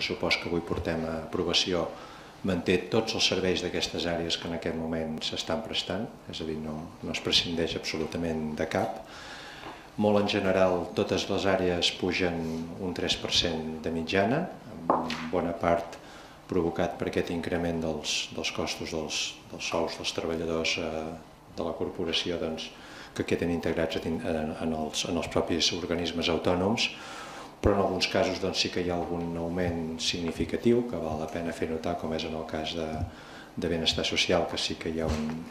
pressupost que avui portem a aprovació manté tots els serveis d'aquestes àrees que en aquest moment s'estan prestant, és a dir, no, no es prescindeix absolutament de cap. Molt en general, totes les àrees pugen un 3% de mitjana, en bona part provocat per aquest increment dels, dels costos dels, dels sous dels treballadors eh, de la corporació doncs, que queden integrats en, en, els, en els propis organismes autònoms, però en alguns casos doncs, sí que hi ha algun augment significatiu que val la pena fer notar, com és en el cas de, de benestar social, que sí que hi ha un,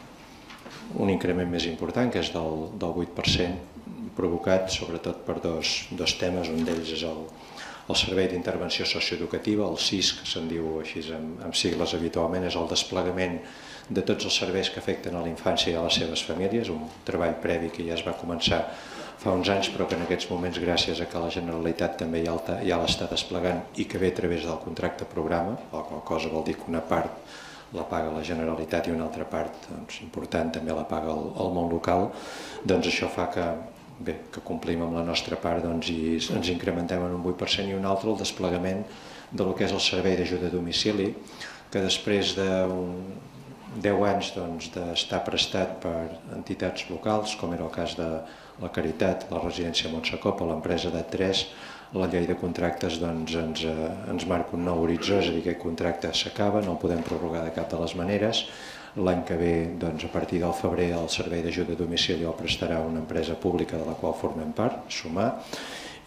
un increment més important, que és del, del 8%, provocat sobretot per dos, dos temes, un d'ells és el, el Servei d'Intervenció Socioeducativa, el SIS, que se'n diu així amb, amb sigles habitualment, és el desplegament de tots els serveis que afecten a la infància i a les seves famílies, un treball previ que ja es va començar fa uns anys però que en aquests moments gràcies a que la Generalitat també ja, ja l'està desplegant i que ve a través del contracte programa, la qual cosa vol dir que una part la paga la Generalitat i una altra part doncs, important també la paga el, món local, doncs això fa que, bé, que complim amb la nostra part doncs, i ens incrementem en un 8% i un altre el desplegament de lo que és el servei d'ajuda a domicili, que després d'un 10 anys doncs, d'estar prestat per entitats locals, com era el cas de la Caritat, la residència Montsecopa, l'empresa de 3, la llei de contractes doncs, ens, eh, ens marca un nou horitzó, és a dir, que aquest contracte s'acaba, no el podem prorrogar de cap de les maneres. L'any que ve, doncs, a partir del febrer, el servei d'ajuda a domicili el prestarà una empresa pública de la qual formem part, Sumar,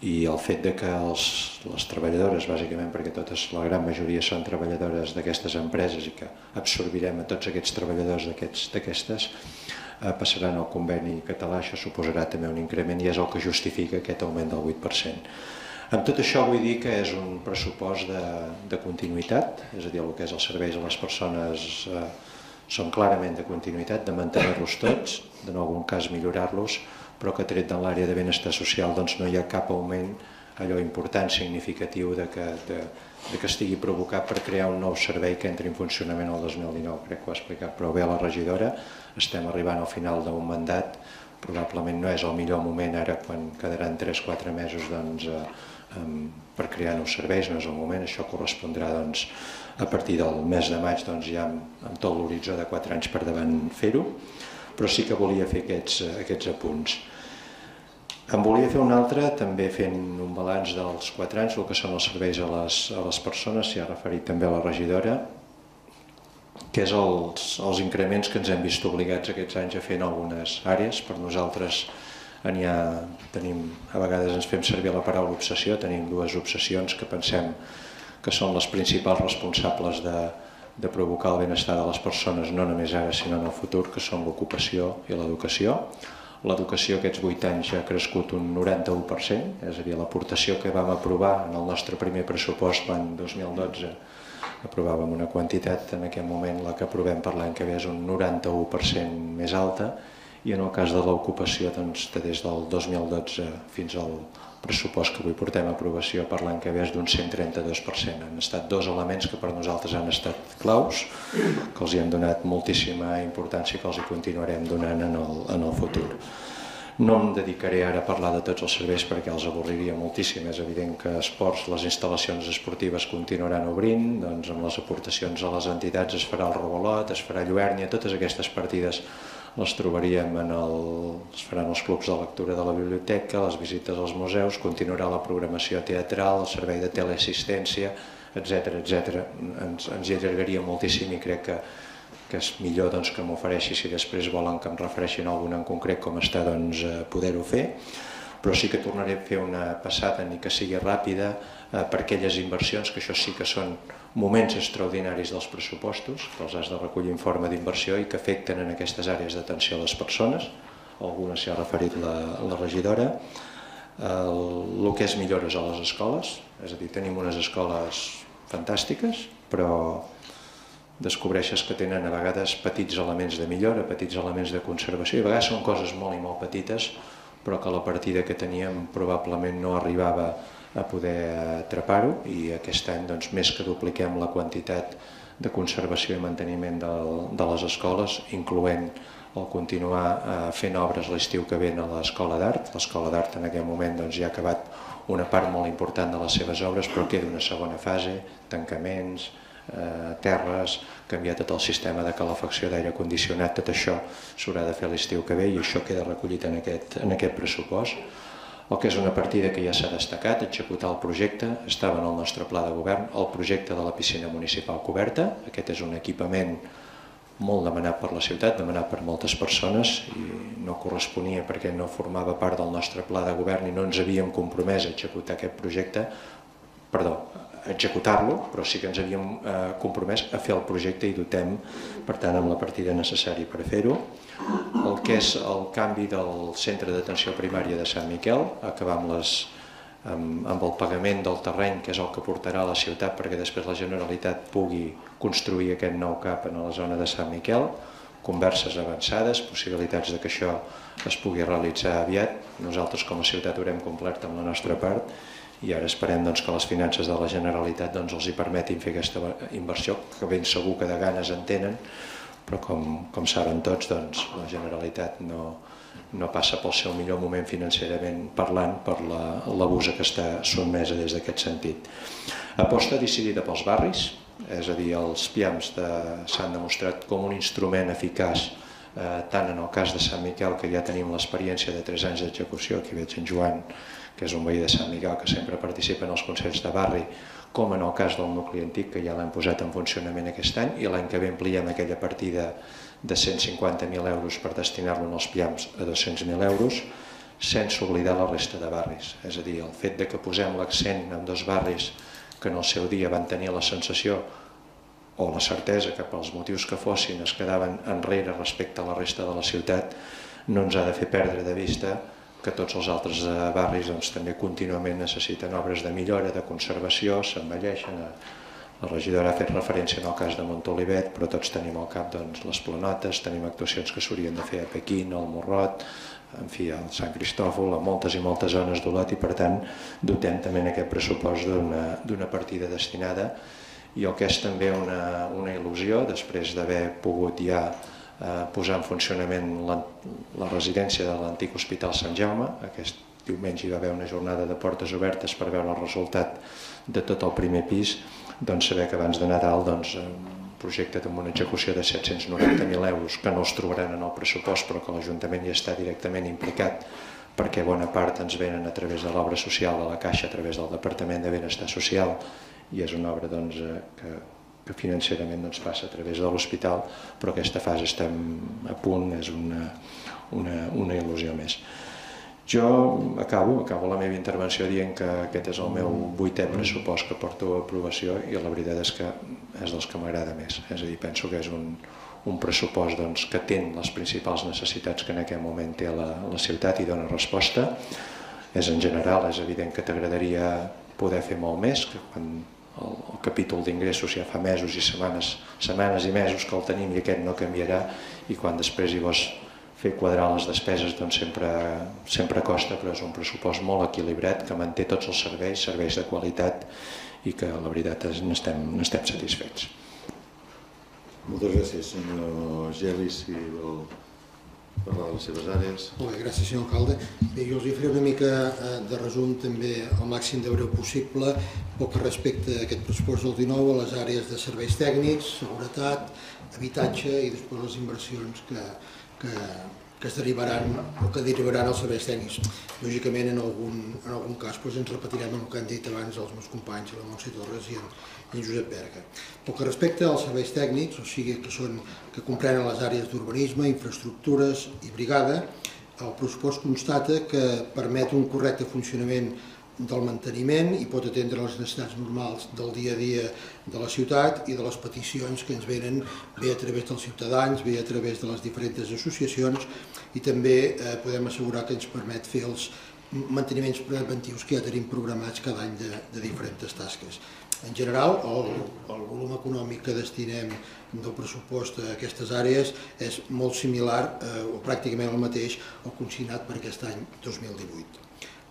i el fet de que els, les treballadores, bàsicament perquè totes, la gran majoria són treballadores d'aquestes empreses i que absorbirem a tots aquests treballadors d'aquestes, passaran al conveni català, això suposarà també un increment i és el que justifica aquest augment del 8%. Amb tot això vull dir que és un pressupost de, de continuïtat, és a dir, el que és els serveis a les persones eh, són clarament de continuïtat, de mantenir-los tots, en algun cas millorar-los, però que tret de l'àrea de benestar social doncs no hi ha cap augment allò important, significatiu de que, de que estigui provocat per crear un nou servei que entri en funcionament el 2019. Crec que ho ha explicat prou bé la regidora. Estem arribant al final d'un mandat. Probablement no és el millor moment ara quan quedaran 3-4 mesos doncs, eh, per crear nous serveis, no és el moment. Això correspondrà doncs, a partir del mes de maig doncs, ja amb, amb tot l'horitzó de 4 anys per davant fer-ho. Però sí que volia fer aquests, aquests apunts. Em volia fer un altre, també fent un balanç dels quatre anys, el que són els serveis a les, a les persones, s'hi ha referit també la regidora, que és els, els increments que ens hem vist obligats aquests anys a fer en algunes àrees. Per nosaltres n'hi ha, tenim, a vegades ens fem servir la paraula obsessió, tenim dues obsessions que pensem que són les principals responsables de, de provocar el benestar de les persones, no només ara sinó en el futur, que són l'ocupació i l'educació. L'educació aquests 8 anys ha crescut un 91%, és a dir, l'aportació que vam aprovar en el nostre primer pressupost l'any 2012 aprovàvem una quantitat, en aquest moment la que aprovem per l'any que ve és un 91% més alta i en el cas de l'ocupació doncs, des del 2012 fins al pressupost que avui portem a aprovació per l'any que ve és d'un 132%. Han estat dos elements que per nosaltres han estat claus, que els hi hem donat moltíssima importància i que els hi continuarem donant en el, en el futur. No em dedicaré ara a parlar de tots els serveis perquè els avorriria moltíssim. És evident que esports, les instal·lacions esportives continuaran obrint, doncs amb les aportacions a les entitats es farà el Rebolot, es farà Lluèrnia, totes aquestes partides les trobaríem en el, es faran els clubs de lectura de la biblioteca, les visites als museus, continuarà la programació teatral, el servei de teleassistència, etc etc. Ens, ens hi allargaria moltíssim i crec que, que és millor doncs, que m'ofereixi si després volen que em refereixin a algun en concret com està doncs, poder-ho fer. Però sí que tornaré a fer una passada ni que sigui ràpida eh, per aquelles inversions, que això sí que són moments extraordinaris dels pressupostos, que els has de recollir en forma d'inversió i que afecten en aquestes àrees d'atenció a les persones, algunes s'hi ha referit la, la regidora, el, el que és millores a les escoles, és a dir, tenim unes escoles fantàstiques, però descobreixes que tenen a vegades petits elements de millora, petits elements de conservació, i a vegades són coses molt i molt petites, però que la partida que teníem probablement no arribava a poder atrapar-ho i aquest any doncs, més que dupliquem la quantitat de conservació i manteniment de, de les escoles, incloent el continuar eh, fent obres l'estiu que ve a l'escola d'art. L'escola d'art en aquest moment doncs, ja ha acabat una part molt important de les seves obres, però queda una segona fase, tancaments, eh, terres, canviar tot el sistema de calefacció d'aire condicionat, tot això s'haurà de fer l'estiu que ve i això queda recollit en aquest, en aquest pressupost. El que és una partida que ja s'ha destacat, executar el projecte, estava en el nostre pla de govern, el projecte de la piscina municipal coberta, aquest és un equipament molt demanat per la ciutat, demanat per moltes persones i no corresponia perquè no formava part del nostre pla de govern i no ens havíem compromès a executar aquest projecte, perdó, executar-lo, però sí que ens havíem eh, compromès a fer el projecte i dotem, per tant, amb la partida necessària per fer-ho. El que és el canvi del centre d'atenció primària de Sant Miquel, acabar amb, les, amb, amb el pagament del terreny, que és el que portarà la ciutat perquè després la Generalitat pugui construir aquest nou CAP en la zona de Sant Miquel, converses avançades, possibilitats de que això es pugui realitzar aviat. Nosaltres com a ciutat haurem complert amb la nostra part i ara esperem doncs, que les finances de la Generalitat doncs, els hi permetin fer aquesta inversió, que ben segur que de ganes en tenen, però com, com saben tots, doncs, la Generalitat no, no passa pel seu millor moment financerament parlant per l'abús que està sotmesa des d'aquest sentit. Aposta decidida pels barris, és a dir, els PIAMs s'han demostrat com un instrument eficaç eh, tant en el cas de Sant Miquel, que ja tenim l'experiència de 3 anys d'execució, aquí veig en Joan, que és un veí de Sant Miquel que sempre participa en els consells de barri, com en el cas del nucli antic, que ja l'hem posat en funcionament aquest any, i l'any que ve ampliem aquella partida de 150.000 euros per destinar-lo als PIAMs a 200.000 euros, sense oblidar la resta de barris. És a dir, el fet de que posem l'accent en dos barris que en el seu dia van tenir la sensació o la certesa que pels motius que fossin es quedaven enrere respecte a la resta de la ciutat, no ens ha de fer perdre de vista que tots els altres eh, barris doncs, també contínuament necessiten obres de millora, de conservació, s'envelleixen. Eh, la regidora ha fet referència en el cas de Montolivet, però tots tenim al cap doncs, les planotes, tenim actuacions que s'haurien de fer a Pequín, al Morrot, en fi, al Sant Cristòfol, a moltes i moltes zones d'Olot i per tant dotem també en aquest pressupost d'una partida destinada i el que és també una, una il·lusió, després d'haver pogut ja eh, posar en funcionament la, la residència de l'antic Hospital Sant Jaume. Aquest diumenge hi va haver una jornada de portes obertes per veure el resultat de tot el primer pis, doncs saber que abans de Nadal doncs, un projecte amb una execució de 790.000 euros que no els trobaran en el pressupost però que l'Ajuntament ja està directament implicat perquè bona part ens venen a través de l'obra social de la Caixa, a través del Departament de Benestar Social i és una obra doncs, eh, que que financerament doncs, passa a través de l'hospital, però aquesta fase estem a punt, és una, una, una il·lusió més. Jo acabo, acabo la meva intervenció dient que aquest és el meu vuitè pressupost que porto a aprovació i la veritat és que és dels que m'agrada més. És a dir, penso que és un, un pressupost doncs, que té les principals necessitats que en aquest moment té la, la ciutat i dona resposta. És en general, és evident que t'agradaria poder fer molt més, que quan el, el capítol d'ingressos ja fa mesos i setmanes, setmanes i mesos que el tenim i aquest no canviarà i quan després hi vols fer quadrar les despeses doncs sempre, sempre costa, però és un pressupost molt equilibrat que manté tots els serveis, serveis de qualitat i que la veritat és n'estem satisfets. Moltes gràcies, senyor Gelis, si vol de les seves àrees. Molt bé, gràcies senyor alcalde. Bé, jo els hi faré una mica eh, de resum també al màxim de breu possible, poc respecte a aquest pressupost del 19, a les àrees de serveis tècnics, seguretat, habitatge i després les inversions que, que, que es derivaran o que derivaran als serveis tècnics. Lògicament, en algun, en algun cas doncs, ens repetirem el que han dit abans els meus companys, la Montse Torres i en, en Josep Berga. Pel que respecta als serveis tècnics, o sigui que, són, que comprenen les àrees d'urbanisme, infraestructures i brigada, el pressupost constata que permet un correcte funcionament del manteniment i pot atendre les necessitats normals del dia a dia de la ciutat i de les peticions que ens venen bé a través dels ciutadans, bé a través de les diferents associacions i també eh, podem assegurar que ens permet fer els manteniments preventius que ja tenim programats cada any de, de diferents tasques. En general, el, el volum econòmic que destinem del pressupost a aquestes àrees és molt similar eh, o pràcticament el mateix al consignat per aquest any 2018.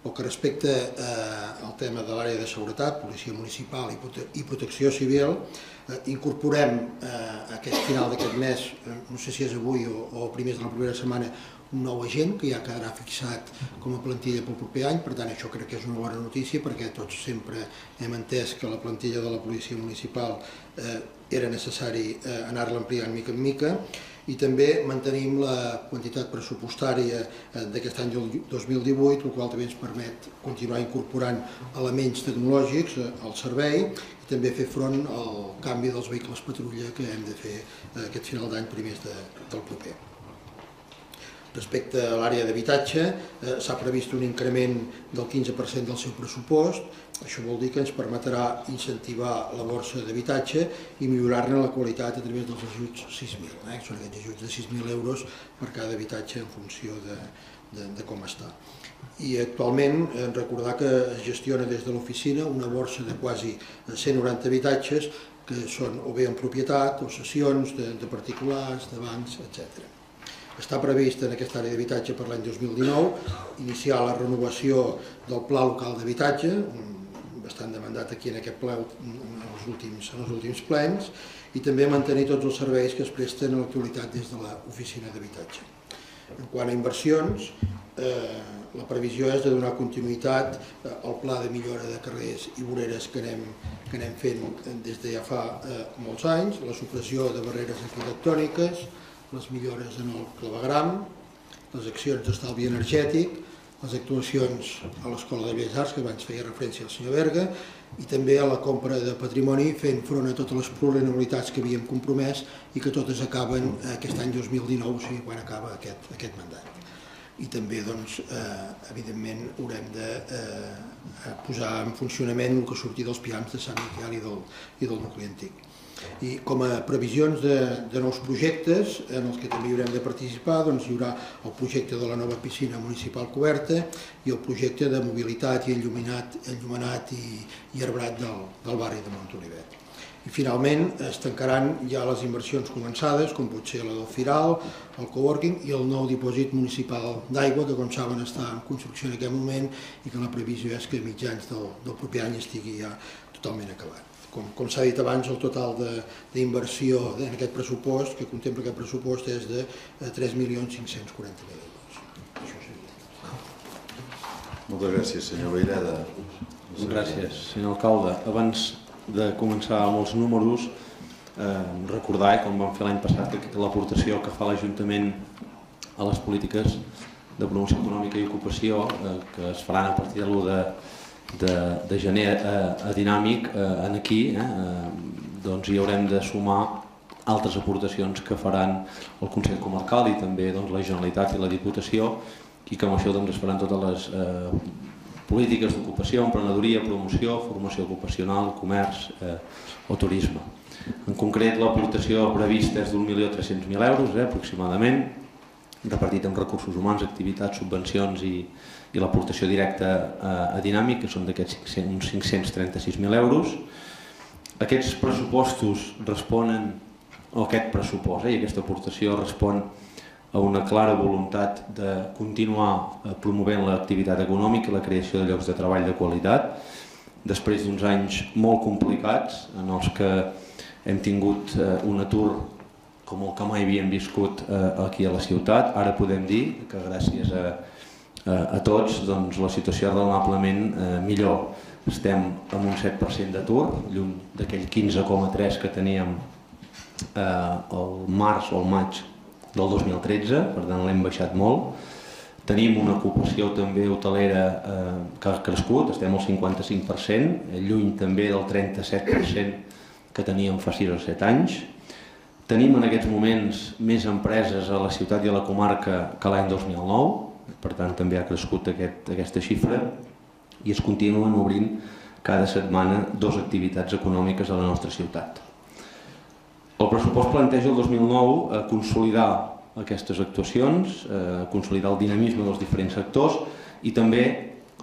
El que respecta eh, al tema de l'àrea de seguretat, policia municipal i, prote i protecció civil, eh, incorporem eh, aquest final d'aquest mes, eh, no sé si és avui o, o primers de la primera setmana, nou agent que ja quedarà fixat com a plantilla pel proper any, per tant això crec que és una bona notícia perquè tots sempre hem entès que la plantilla de la policia municipal eh, era necessari eh, anar-la ampliant mica en mica i també mantenim la quantitat pressupostària eh, d'aquest any 2018, el qual també ens permet continuar incorporant elements tecnològics eh, al servei i també fer front al canvi dels vehicles patrulla que hem de fer eh, aquest final d'any primers de, del proper. Respecte a l'àrea d'habitatge, eh, s'ha previst un increment del 15% del seu pressupost. Això vol dir que ens permetrà incentivar la borsa d'habitatge i millorar-ne la qualitat a través dels ajuts 6.000. Eh? Són aquests ajuts de 6.000 euros per cada habitatge en funció de, de, de com està. I actualment eh, recordar que es gestiona des de l'oficina una borsa de quasi 190 habitatges que són o bé en propietat o sessions de, de particulars, de bancs, etc. Està previst en aquesta àrea d'habitatge per l'any 2019 iniciar la renovació del Pla Local d'Habitatge, bastant demandat aquí en aquest ple en els últims, en els últims plens, i també mantenir tots els serveis que es presten a l'actualitat des de l'oficina d'habitatge. En quant a inversions, eh, la previsió és de donar continuïtat eh, al pla de millora de carrers i voreres que anem, que anem fent des de ja fa eh, molts anys, la supressió de barreres arquitectòniques, les millores en el clavegram, les accions d'estalvi energètic, les actuacions a l'Escola de Belles Arts, que abans feia referència al senyor Berga, i també a la compra de patrimoni fent front a totes les plurianualitats que havíem compromès i que totes acaben aquest any 2019, o sigui, quan acaba aquest, aquest mandat. I també, doncs, eh, evidentment, haurem de eh, posar en funcionament el que surti dels pians de Sant Miquel i del, i del nucli antic. I com a previsions de, de nous projectes en els que també haurem de participar doncs hi haurà el projecte de la nova piscina municipal coberta i el projecte de mobilitat i enlluminat, enllumenat i, i arbrat del, del barri de Montolivet. I finalment es tancaran ja les inversions començades, com pot ser la del Firal, el coworking i el nou dipòsit municipal d'aigua, que com saben està en construcció en aquest moment i que la previsió és que a mitjans del, del proper any estigui ja totalment acabat com, com s'ha dit abans, el total d'inversió en aquest pressupost, que contempla aquest pressupost, és de 3.540.000 euros. Això seria. Moltes gràcies, senyor Beirada. Gràcies, senyor alcalde. Abans de començar amb els números, eh, recordar, com vam fer l'any passat, que l'aportació que fa l'Ajuntament a les polítiques de promoció econòmica i ocupació, eh, que es faran a partir de l'1 de de, de gener a, a dinàmic eh, en aquí eh, eh, doncs hi haurem de sumar altres aportacions que faran el Consell Comarcal i també doncs, la Generalitat i la Diputació i que amb això doncs, es faran totes les eh, polítiques d'ocupació, emprenedoria, promoció, formació ocupacional, comerç eh, o turisme. En concret, l'aportació prevista és d'un milió 300.000 euros eh, aproximadament, repartit en recursos humans, activitats, subvencions i, i l'aportació directa a, Dinàmic, que són d'aquests uns 536.000 euros. Aquests pressupostos responen, o aquest pressupost eh, i aquesta aportació respon a una clara voluntat de continuar eh, promovent l'activitat econòmica i la creació de llocs de treball de qualitat, després d'uns anys molt complicats en els que hem tingut eh, un atur com el que mai havíem viscut aquí a la ciutat. Ara podem dir que gràcies a a tots doncs, la situació és raonablement eh, millor. Estem amb un 7% d'atur, lluny d'aquell 15,3 que teníem eh, el març o el maig del 2013, per tant l'hem baixat molt. Tenim una ocupació també hotelera eh, que ha crescut, estem al 55%, lluny també del 37% que teníem fa 6 o 7 anys. Tenim en aquests moments més empreses a la ciutat i a la comarca que l'any 2009, per tant també ha crescut aquest, aquesta xifra i es continuen obrint cada setmana dues activitats econòmiques a la nostra ciutat. El pressupost planteja el 2009 a eh, consolidar aquestes actuacions, a eh, consolidar el dinamisme dels diferents sectors i també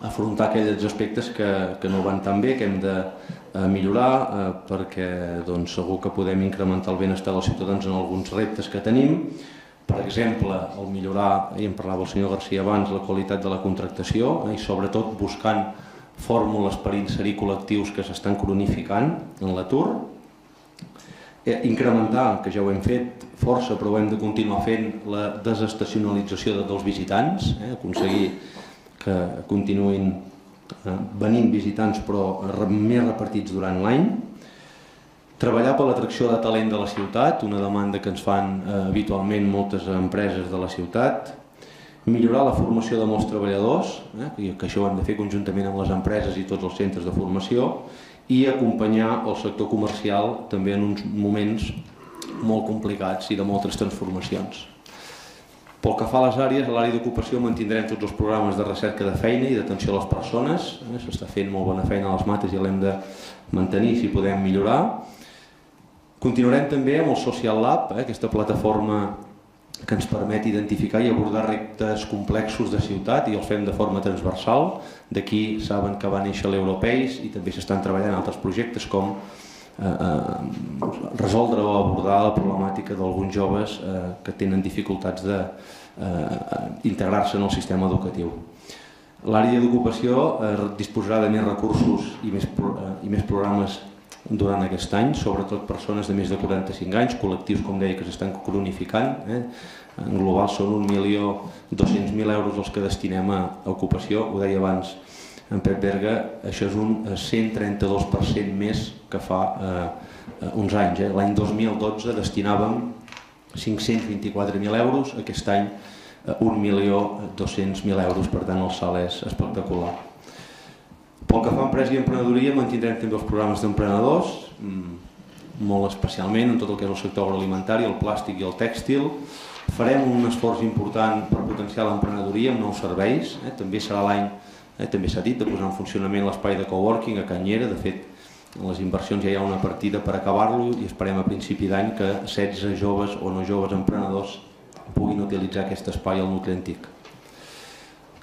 afrontar aquells aspectes que, que no van tan bé, que hem de eh, millorar perquè doncs, segur que podem incrementar el benestar dels ciutadans en alguns reptes que tenim per exemple, el millorar, i en parlava el senyor Garcia abans, la qualitat de la contractació eh, i sobretot buscant fórmules per inserir col·lectius que s'estan cronificant en l'atur. eh, incrementar, que ja ho hem fet força, però hem de continuar fent, la desestacionalització de, dels visitants, eh, aconseguir que continuïn eh, venint visitants però més repartits durant l'any, treballar per l'atracció de talent de la ciutat, una demanda que ens fan eh, habitualment moltes empreses de la ciutat, millorar la formació de molts treballadors, eh, que això ho hem de fer conjuntament amb les empreses i tots els centres de formació, i acompanyar el sector comercial també en uns moments molt complicats i de moltes transformacions. Pel que fa a les àrees, a l'àrea d'ocupació mantindrem tots els programes de recerca de feina i d'atenció a les persones. Eh? S'està fent molt bona feina a les mates i l'hem de mantenir si podem millorar. Continuarem també amb el Social Lab, eh? aquesta plataforma que ens permet identificar i abordar reptes complexos de ciutat i els fem de forma transversal. D'aquí saben que va néixer l'Europeis i també s'estan treballant altres projectes com eh, eh, resoldre o abordar la problemàtica d'alguns joves eh, que tenen dificultats d'integrar-se eh, en el sistema educatiu. L'àrea d'ocupació eh, disposarà de més recursos i més, eh, i més programes durant aquest any, sobretot persones de més de 45 anys, col·lectius, com deia, que s'estan cronificant. Eh? En global són 1.200.000 euros els que destinem a ocupació, ho deia abans en Pep Berga, això és un 132% més que fa eh, uns anys. Eh? L'any 2012 destinàvem 524.000 euros, aquest any eh, 1.200.000 euros, per tant el salt és espectacular. Pel que fa a empresa i emprenedoria, mantindrem també els programes d'emprenedors, mm, molt especialment en tot el que és el sector agroalimentari, el plàstic i el tèxtil. Farem un esforç important per potenciar l'emprenedoria amb nous serveis. Eh? També serà l'any, eh? també s'ha dit, de posar en funcionament l'espai de coworking a Canyera. De fet, en les inversions ja hi ha una partida per acabar-lo i esperem a principi d'any que 16 joves o no joves emprenedors puguin utilitzar aquest espai al nucli antic.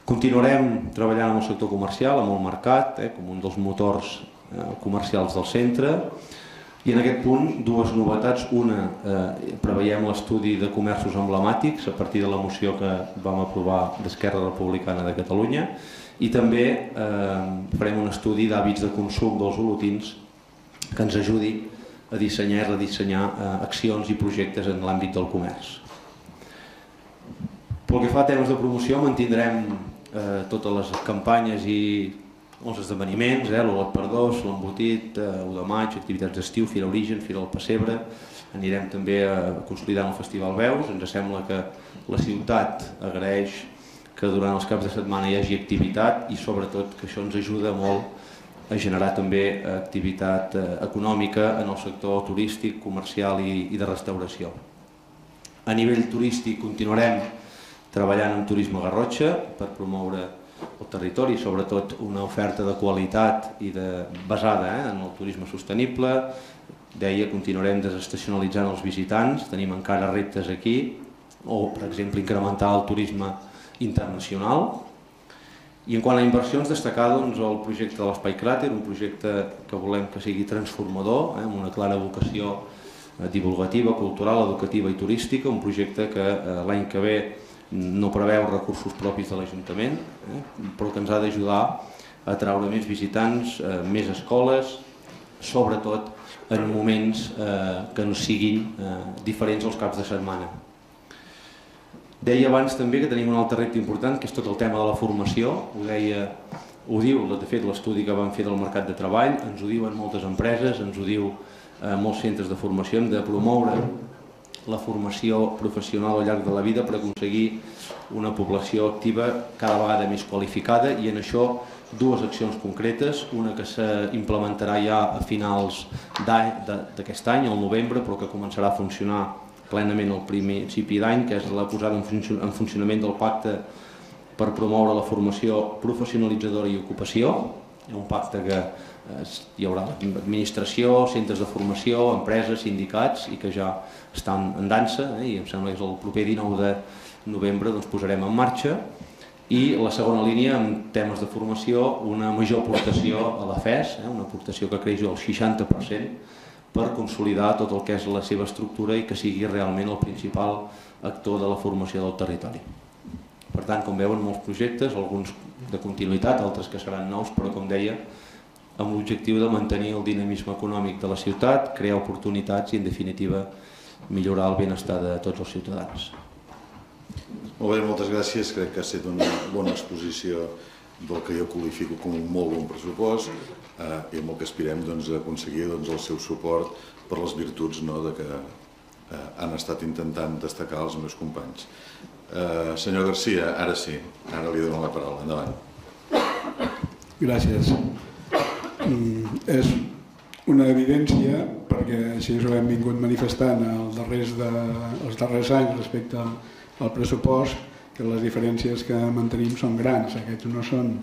Continuarem treballant amb el sector comercial, amb el mercat, eh, com un dels motors eh, comercials del centre, i en aquest punt dues novetats. Una, eh, preveiem l'estudi de comerços emblemàtics a partir de la moció que vam aprovar d'Esquerra Republicana de Catalunya i també eh, farem un estudi d'hàbits de consum dels olotins que ens ajudi a dissenyar i redissenyar eh, accions i projectes en l'àmbit del comerç. Pel que fa a temes de promoció, mantindrem eh, totes les campanyes i els esdeveniments, eh, l'Olot per dos, l'embotit, eh, 1 de maig, activitats d'estiu, Fira Origen, Fira del Pessebre, anirem també a consolidar el Festival Veus, ens sembla que la ciutat agraeix que durant els caps de setmana hi hagi activitat i sobretot que això ens ajuda molt a generar també activitat eh, econòmica en el sector turístic, comercial i, i de restauració. A nivell turístic continuarem treballant en turisme Garrotxa per promoure el territori, sobretot una oferta de qualitat i de, basada eh, en el turisme sostenible. Deia, continuarem desestacionalitzant els visitants, tenim encara reptes aquí, o per exemple incrementar el turisme internacional. I en quant a inversions, destacar doncs, el projecte de l'Espai Cràter, un projecte que volem que sigui transformador, eh, amb una clara vocació eh, divulgativa, cultural, educativa i turística, un projecte que eh, l'any que ve no preveu recursos propis de l'Ajuntament, eh, però que ens ha d'ajudar a traure més visitants, eh, més escoles, sobretot en moments eh, que no siguin diferents als caps de setmana. Deia abans també que tenim un altre repte important, que és tot el tema de la formació. Ho deia, ho diu, de fet, l'estudi que vam fer del mercat de treball, ens ho diuen moltes empreses, ens ho diu eh, molts centres de formació, hem de promoure la formació professional al llarg de la vida per aconseguir una població activa cada vegada més qualificada i en això dues accions concretes, una que s'implementarà ja a finals d'aquest any, al novembre, però que començarà a funcionar plenament al principi d'any, que és la posada en funcionament del pacte per promoure la formació professionalitzadora i ocupació, un pacte que hi haurà administració, centres de formació, empreses, sindicats i que ja estan en dansa eh, i em sembla que és el proper 19 de novembre doncs posarem en marxa i la segona línia en temes de formació una major aportació a la FES, eh, una aportació que creix al 60% per consolidar tot el que és la seva estructura i que sigui realment el principal actor de la formació del territori. Per tant, com veuen, molts projectes, alguns de continuïtat, altres que seran nous, però com deia, amb l'objectiu de mantenir el dinamisme econòmic de la ciutat, crear oportunitats i, en definitiva, millorar el benestar de tots els ciutadans. Molt bé, moltes gràcies. Crec que ha estat una bona exposició del que jo qualifico com un molt bon pressupost eh, i amb el que aspirem doncs, a aconseguir doncs, el seu suport per les virtuts no, de que eh, han estat intentant destacar els meus companys. Eh, senyor Garcia, ara sí, ara li dono la paraula. Endavant. Gràcies. Mm, és una evidència, perquè així ho hem vingut manifestant els darrers, de, els darrers anys respecte al pressupost, que les diferències que mantenim són grans. Aquests no són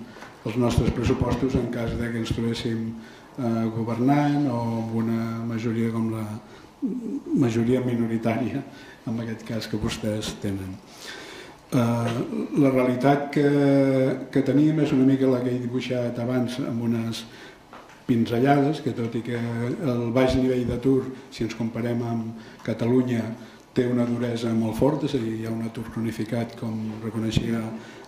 els nostres pressupostos en cas de que ens trobéssim eh, governant o amb una majoria com la majoria minoritària, en aquest cas que vostès tenen. Uh, la realitat que, que tenim és una mica la que he dibuixat abans amb unes pinzellades, que tot i que el baix nivell d'atur, si ens comparem amb Catalunya, té una duresa molt forta, és a dir, hi ha un atur cronificat, com reconeixia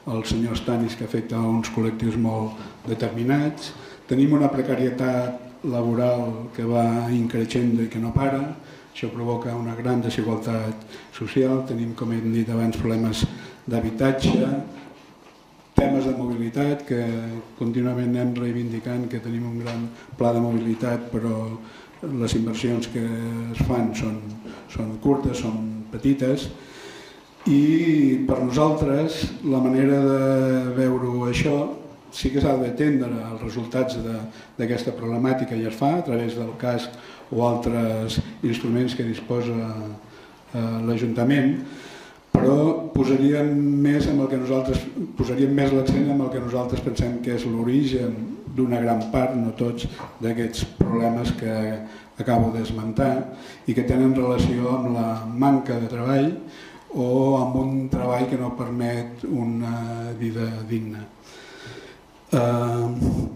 el senyor Stanis, que afecta a uns col·lectius molt determinats. Tenim una precarietat laboral que va increixent i que no para, això provoca una gran desigualtat social, tenim, com hem dit abans, problemes d'habitatge, temes de mobilitat que contínuament anem reivindicant que tenim un gran pla de mobilitat però les inversions que es fan són, són curtes, són petites. I per nosaltres la manera de veure això sí que s'ha d'atendre els resultats d'aquesta problemàtica i es fa a través del casc o altres instruments que disposa eh, l'Ajuntament però posaríem més amb el que nosaltres posaríem més l'accent amb el que nosaltres pensem que és l'origen d'una gran part, no tots, d'aquests problemes que acabo d'esmentar i que tenen relació amb la manca de treball o amb un treball que no permet una vida digna. Eh,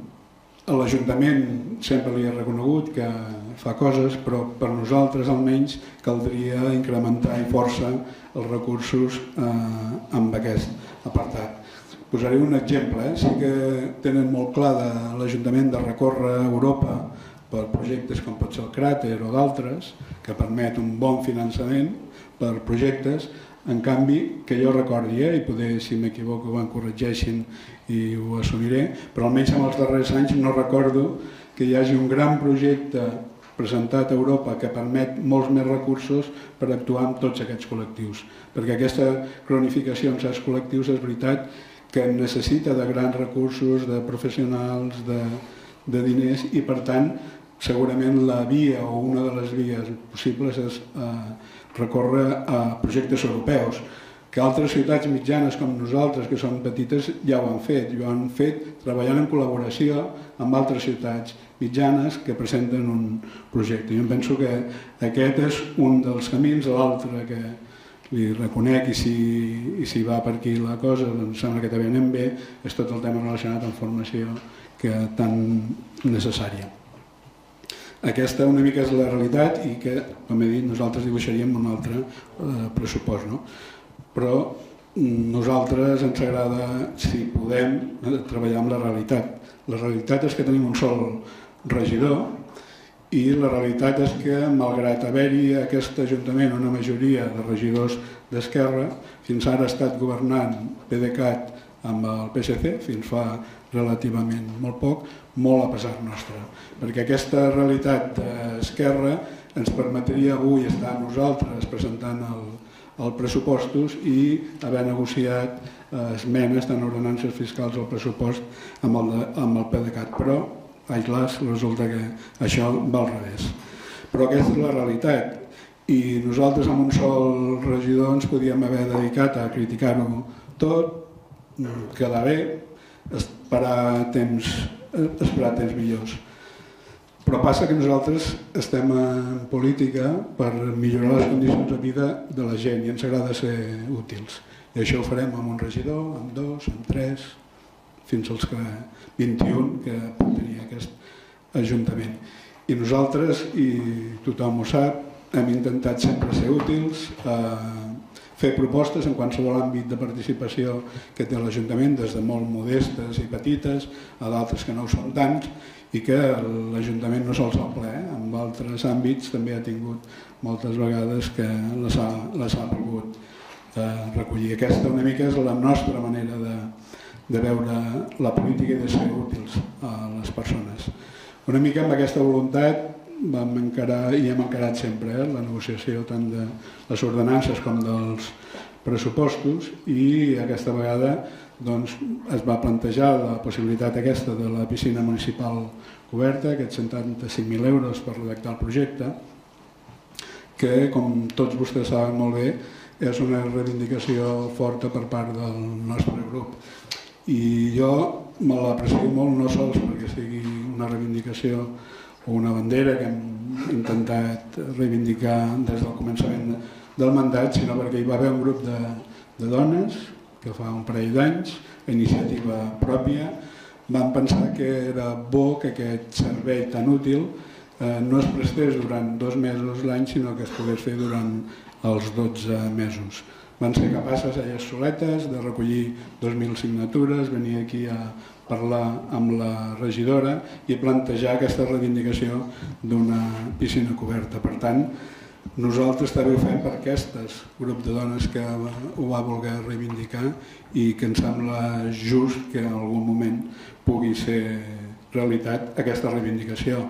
L'Ajuntament sempre li ha reconegut que fa coses, però per nosaltres almenys caldria incrementar i força els recursos eh, amb aquest apartat. Posaré un exemple, eh? sí que tenen molt clar de l'Ajuntament de recórrer a Europa per projectes com pot ser el cràter o d'altres, que permet un bon finançament per projectes, en canvi, que jo recordi, eh, i poder, si m'equivoco, ho corregeixin i ho assumiré, però almenys en els darrers anys no recordo que hi hagi un gran projecte presentat a Europa que permet molts més recursos per actuar amb tots aquests col·lectius. Perquè aquesta cronificació en certs col·lectius és veritat que necessita de grans recursos, de professionals, de, de diners i per tant segurament la via o una de les vies possibles és eh, recórrer a projectes europeus que altres ciutats mitjanes com nosaltres, que són petites, ja ho han fet. I ho han fet treballant en col·laboració amb altres ciutats mitjanes que presenten un projecte. Jo penso que aquest és un dels camins, l'altre que li reconec i si, i si va per aquí la cosa, doncs sembla que també anem bé, és tot el tema relacionat amb formació que tan necessària. Aquesta una mica és la realitat i que, com he dit, nosaltres dibuixaríem un altre eh, pressupost. No? Però mm, nosaltres ens agrada, si podem, eh, treballar amb la realitat. La realitat és que tenim un sol regidor i la realitat és que, malgrat haver-hi aquest Ajuntament una majoria de regidors d'Esquerra, fins ara ha estat governant PDeCAT amb el PSC, fins fa relativament molt poc, molt a pesar nostre, perquè aquesta realitat d'esquerra ens permetria avui estar nosaltres presentant el, el pressupostos i haver negociat eh, esmenes tant ordenances fiscals al pressupost amb el, amb el PDeCAT, però ai las, resulta que això va al revés. Però aquesta és la realitat i nosaltres amb un sol regidor ens podíem haver dedicat a criticar-ho tot, quedar bé, esperar temps, esperar temps millors. Però passa que nosaltres estem en política per millorar les condicions de vida de la gent i ens agrada ser útils. I això ho farem amb un regidor, amb dos, amb tres, fins als que 21 que pot tenir aquest Ajuntament. I nosaltres, i tothom ho sap, hem intentat sempre ser útils, eh, fer propostes en qualsevol àmbit de participació que té l'Ajuntament, des de molt modestes i petites a d'altres que no ho són tants, i que l'Ajuntament no sols al ple, eh? en altres àmbits també ha tingut moltes vegades que les ha, les ha eh, recollir. Aquesta una mica és la nostra manera de, de veure la política i de ser útils a les persones. Una mica amb aquesta voluntat vam encarar i hem encarat sempre eh, la negociació tant de les ordenances com dels pressupostos i aquesta vegada doncs, es va plantejar la possibilitat aquesta de la piscina municipal coberta, aquests 75.000 euros per redactar el projecte, que, com tots vostès saben molt bé, és una reivindicació forta per part del nostre grup. I jo me l'aprecio molt, no sols perquè sigui una reivindicació o una bandera que hem intentat reivindicar des del començament del mandat, sinó perquè hi va haver un grup de, de dones que fa un parell d'anys, iniciativa pròpia, vam pensar que era bo que aquest servei tan útil eh, no es prestés durant dos mesos l'any, sinó que es pogués fer durant els 12 mesos. Van ser capaces, elles soletes, de recollir 2.000 signatures, venir aquí a parlar amb la regidora i plantejar aquesta reivindicació d'una piscina coberta. Per tant, nosaltres també ho fem per aquestes grup de dones que ho va voler reivindicar i que ens sembla just que en algun moment pugui ser realitat aquesta reivindicació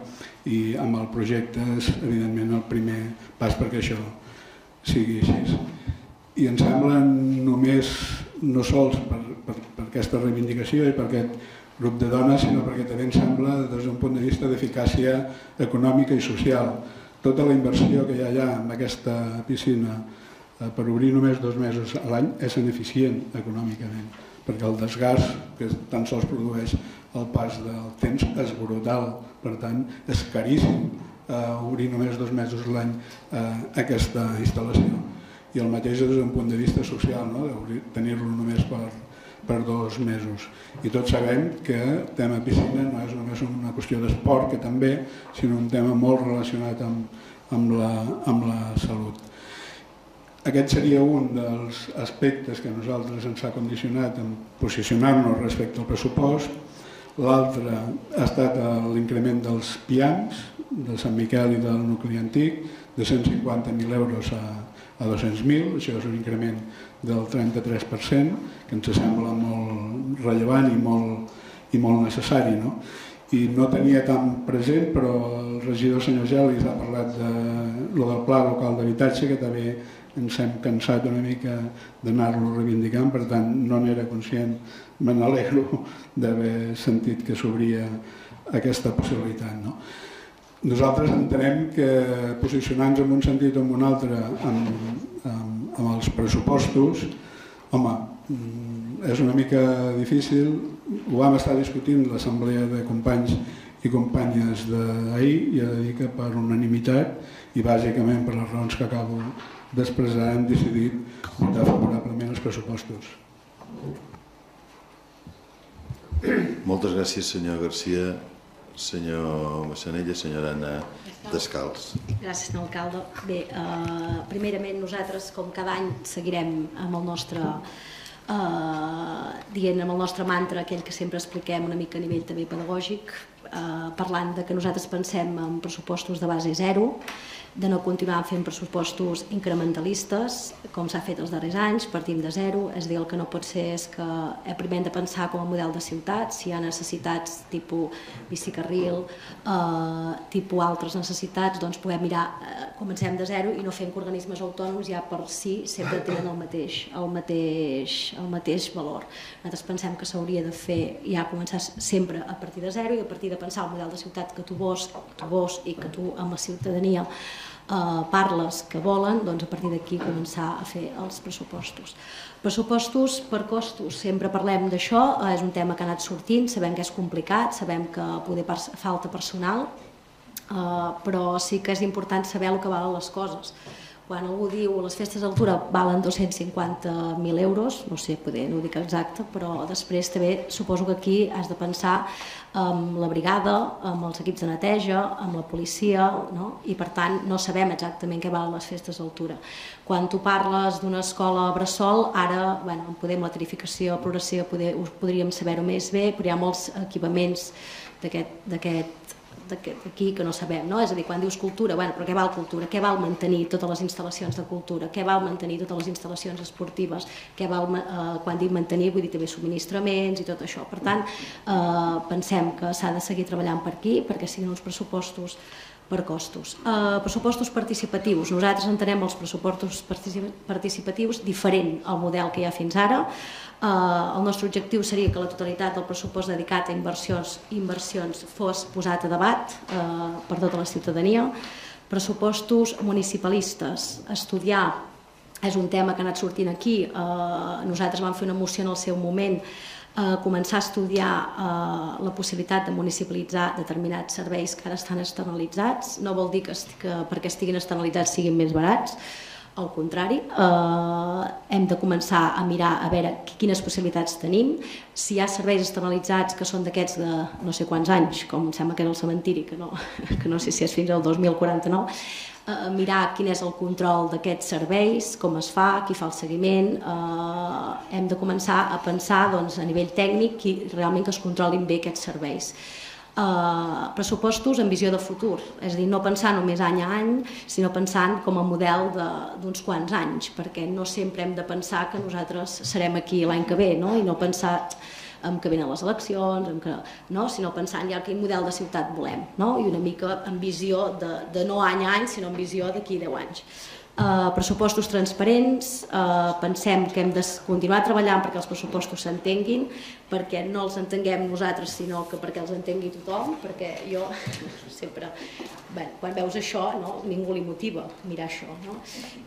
i amb el projecte és evidentment el primer pas perquè això sigui així. I ens sembla només, no sols per, per, per aquesta reivindicació i per aquest grup de dones, sinó perquè també ens sembla des d'un punt de vista d'eficàcia econòmica i social tota la inversió que hi ha allà en aquesta piscina eh, per obrir només dos mesos a l'any és ineficient econòmicament, perquè el desgast que tan sols produeix el pas del temps és brutal, per tant és caríssim eh, obrir només dos mesos l'any eh, aquesta instal·lació. I el mateix des d'un punt de vista social, no? tenir-lo només per, per dos mesos. I tots sabem que el tema piscina no és només una qüestió d'esport, que també, sinó un tema molt relacionat amb, amb, la, amb la salut. Aquest seria un dels aspectes que nosaltres ens ha condicionat en posicionar-nos respecte al pressupost. L'altre ha estat l'increment dels PIAMs, de Sant Miquel i del nucli antic, de 150.000 euros a, a 200.000, això és un increment del 33%, que ens sembla molt rellevant i molt, i molt necessari. No? I no tenia tan present, però el regidor senyor Gelis ha parlat de lo del pla local d'habitatge, que també ens hem cansat una mica d'anar-lo reivindicant, per tant no n'era conscient, me n'alegro d'haver sentit que s'obria aquesta possibilitat. No? Nosaltres entenem que posicionar-nos en un sentit o en un altre amb, amb, amb els pressupostos, home, mm, és una mica difícil, ho vam estar discutint l'assemblea de companys i companyes d'ahir i he de dir que per unanimitat i bàsicament per les raons que acabo d'expressar hem decidit votar favorablement els pressupostos. Moltes gràcies senyor Garcia senyor Massanella, senyora Anna Descals. Gràcies, alcalde. Bé, eh, primerament nosaltres, com cada any, seguirem amb el nostre eh, dient amb el nostre mantra, aquell que sempre expliquem una mica a nivell també pedagògic, eh, parlant de que nosaltres pensem en pressupostos de base zero, de no continuar fent pressupostos incrementalistes, com s'ha fet els darrers anys, partim de zero, és dir, el que no pot ser és que eh, primer hem de pensar com a model de ciutat, si hi ha necessitats tipus bicicarril, eh, tipus altres necessitats, doncs podem mirar, eh, comencem de zero i no fem que organismes autònoms ja per si sempre tenen el mateix, el mateix, el mateix valor. Nosaltres pensem que s'hauria de fer, ja començar sempre a partir de zero i a partir de pensar el model de ciutat que tu vols, tu vols i que tu amb la ciutadania parles que volen, doncs a partir d'aquí començar a fer els pressupostos. Pressupostos per costos, sempre parlem d'això, eh, és un tema que ha anat sortint, sabem que és complicat, sabem que poder falta personal, eh, però sí que és important saber el que valen les coses. Quan algú diu les festes d'altura valen 250.000 euros, no sé, poder no ho dic exacte, però després també suposo que aquí has de pensar amb la brigada, amb els equips de neteja, amb la policia, no? i per tant no sabem exactament què valen les festes d'altura. Quan tu parles d'una escola Bressol, ara, bueno, podem la tarificació progressiva poder, podríem saber-ho més bé, però hi ha molts equipaments d'aquest d'aquí que no sabem, no? És a dir, quan dius cultura, bueno, però què val cultura? Què val mantenir totes les instal·lacions de cultura? Què val mantenir totes les instal·lacions esportives? Què val, eh, quan dic mantenir, vull dir també subministraments i tot això. Per tant, eh, pensem que s'ha de seguir treballant per aquí perquè siguin uns pressupostos per costos. Uh, pressupostos participatius. Nosaltres entenem els pressupostos participatius diferent al model que hi ha fins ara. Uh, el nostre objectiu seria que la totalitat del pressupost dedicat a inversions inversions fos posat a debat uh, per tota la ciutadania. Pressupostos municipalistes. Estudiar és un tema que ha anat sortint aquí. Uh, nosaltres vam fer una moció en el seu moment eh, començar a estudiar eh, la possibilitat de municipalitzar determinats serveis que ara estan externalitzats. No vol dir que, que perquè estiguin externalitzats siguin més barats, al contrari, eh, hem de començar a mirar a veure quines possibilitats tenim. Si hi ha serveis externalitzats que són d'aquests de no sé quants anys, com em sembla que era el cementiri, que no, que no sé si és fins al 2049, eh, mirar quin és el control d'aquests serveis, com es fa, qui fa el seguiment, eh, hem de començar a pensar doncs, a nivell tècnic qui, realment que es controlin bé aquests serveis. Uh, pressupostos en visió de futur, és a dir, no pensar només any a any, sinó pensant com a model d'uns quants anys, perquè no sempre hem de pensar que nosaltres serem aquí l'any que ve, no? i no pensar amb que venen les eleccions, amb que, no? sinó pensant ja quin model de ciutat volem, no? i una mica en visió de, de no any a any, sinó en visió d'aquí 10 anys. Uh, pressupostos transparents, uh, pensem que hem de continuar treballant perquè els pressupostos s'entenguin, perquè no els entenguem nosaltres, sinó que perquè els entengui tothom, perquè jo sempre, bé, quan veus això, no, ningú li motiva mirar això, no?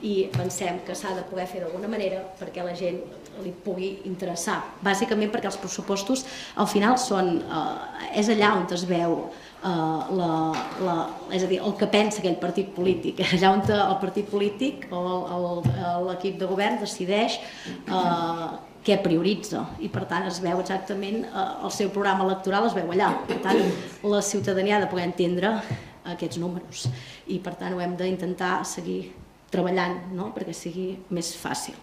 i pensem que s'ha de poder fer d'alguna manera perquè la gent li pugui interessar. Bàsicament perquè els pressupostos al final són, uh, és allà on es veu la, la, és a dir, el que pensa aquell partit polític, allà on el partit polític o l'equip de govern decideix uh, què prioritza. I per tant es veu exactament eh, el seu programa electoral es veu allà. Per tant la ciutadania ha de poder entendre aquests números. I per tant ho hem d'intentar seguir treballant no? perquè sigui més fàcil.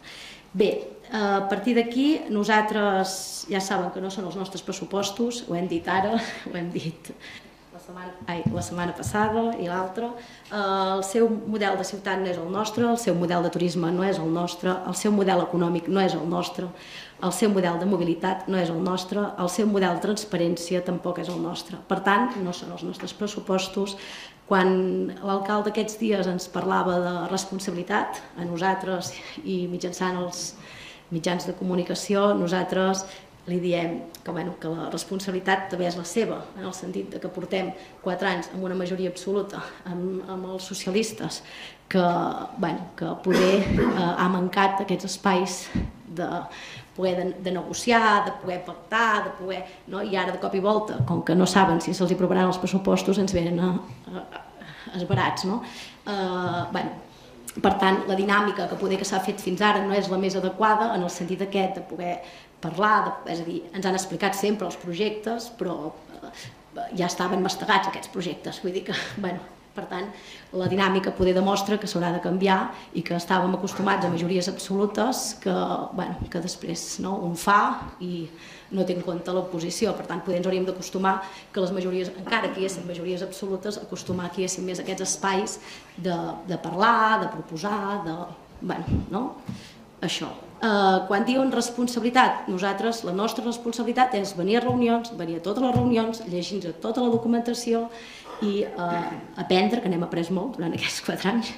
Bé, a partir d'aquí nosaltres ja saben que no són els nostres pressupostos ho hem dit ara, ho hem dit setmana, ai, la setmana passada i l'altra. Eh, el seu model de ciutat no és el nostre, el seu model de turisme no és el nostre, el seu model econòmic no és el nostre, el seu model de mobilitat no és el nostre, el seu model de transparència tampoc és el nostre. Per tant, no són els nostres pressupostos. Quan l'alcalde aquests dies ens parlava de responsabilitat a nosaltres i mitjançant els mitjans de comunicació, nosaltres li diem que, bueno, que la responsabilitat també és la seva, en el sentit de que portem quatre anys amb una majoria absoluta amb, amb els socialistes, que, bueno, que poder eh, ha mancat aquests espais de poder de, de negociar, de poder pactar, de poder... No? I ara, de cop i volta, com que no saben si se'ls aprovaran els pressupostos, ens venen a, a, a esbarats. No? Eh, bueno, per tant, la dinàmica que poder que s'ha fet fins ara no és la més adequada en el sentit aquest de poder parlar, és a dir, ens han explicat sempre els projectes, però eh, ja estaven mastegats aquests projectes, vull dir que, bueno, per tant, la dinàmica poder demostra que s'haurà de canviar i que estàvem acostumats a majories absolutes que, bueno, que després no, un fa i no té en compte l'oposició. Per tant, poder ens hauríem d'acostumar que les majories, encara que hi haguessin majories absolutes, acostumar que hi haguessin més aquests espais de, de parlar, de proposar, de... Bueno, no? Això. Uh, quan diuen responsabilitat, nosaltres, la nostra responsabilitat és venir a reunions, venir a totes les reunions, llegir tota la documentació i uh, aprendre, que n'hem après molt durant aquests quatre anys,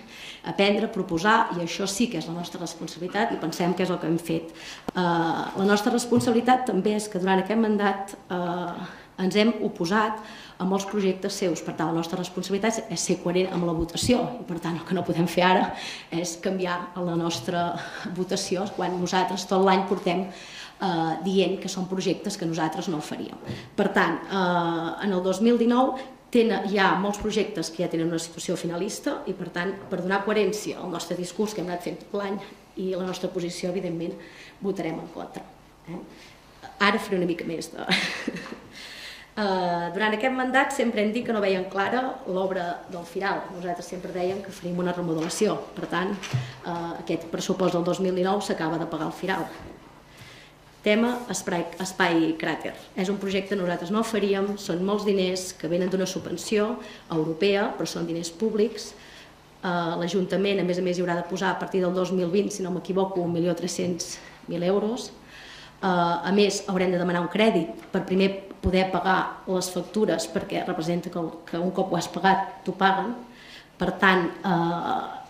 aprendre, proposar, i això sí que és la nostra responsabilitat i pensem que és el que hem fet. Uh, la nostra responsabilitat també és que durant aquest mandat uh, ens hem oposat a molts projectes seus. Per tant, la nostra responsabilitat és ser coherent amb la votació i, per tant, el que no podem fer ara és canviar la nostra votació quan nosaltres tot l'any portem eh, dient que són projectes que nosaltres no faríem. Per tant, eh, en el 2019 tenen, hi ha molts projectes que ja tenen una situació finalista i per tant, per donar coherència al nostre discurs que hem anat fent tot l'any i la nostra posició, evidentment, votarem en contra. Eh? Ara faré una mica més de... Uh, durant aquest mandat sempre hem dit que no veiem clara l'obra del Firal. Nosaltres sempre dèiem que faríem una remodelació. Per tant, uh, aquest pressupost del 2019 s'acaba de pagar el Firal. Tema espai, espai cràter. És un projecte que nosaltres no faríem, són molts diners que venen d'una subvenció europea, però són diners públics. Uh, L'Ajuntament, a més a més, hi haurà de posar a partir del 2020, si no m'equivoco, 1.300.000 euros. Uh, a més, haurem de demanar un crèdit per primer poder pagar les factures perquè representa que, que un cop ho has pagat t'ho paguen. Per tant, eh,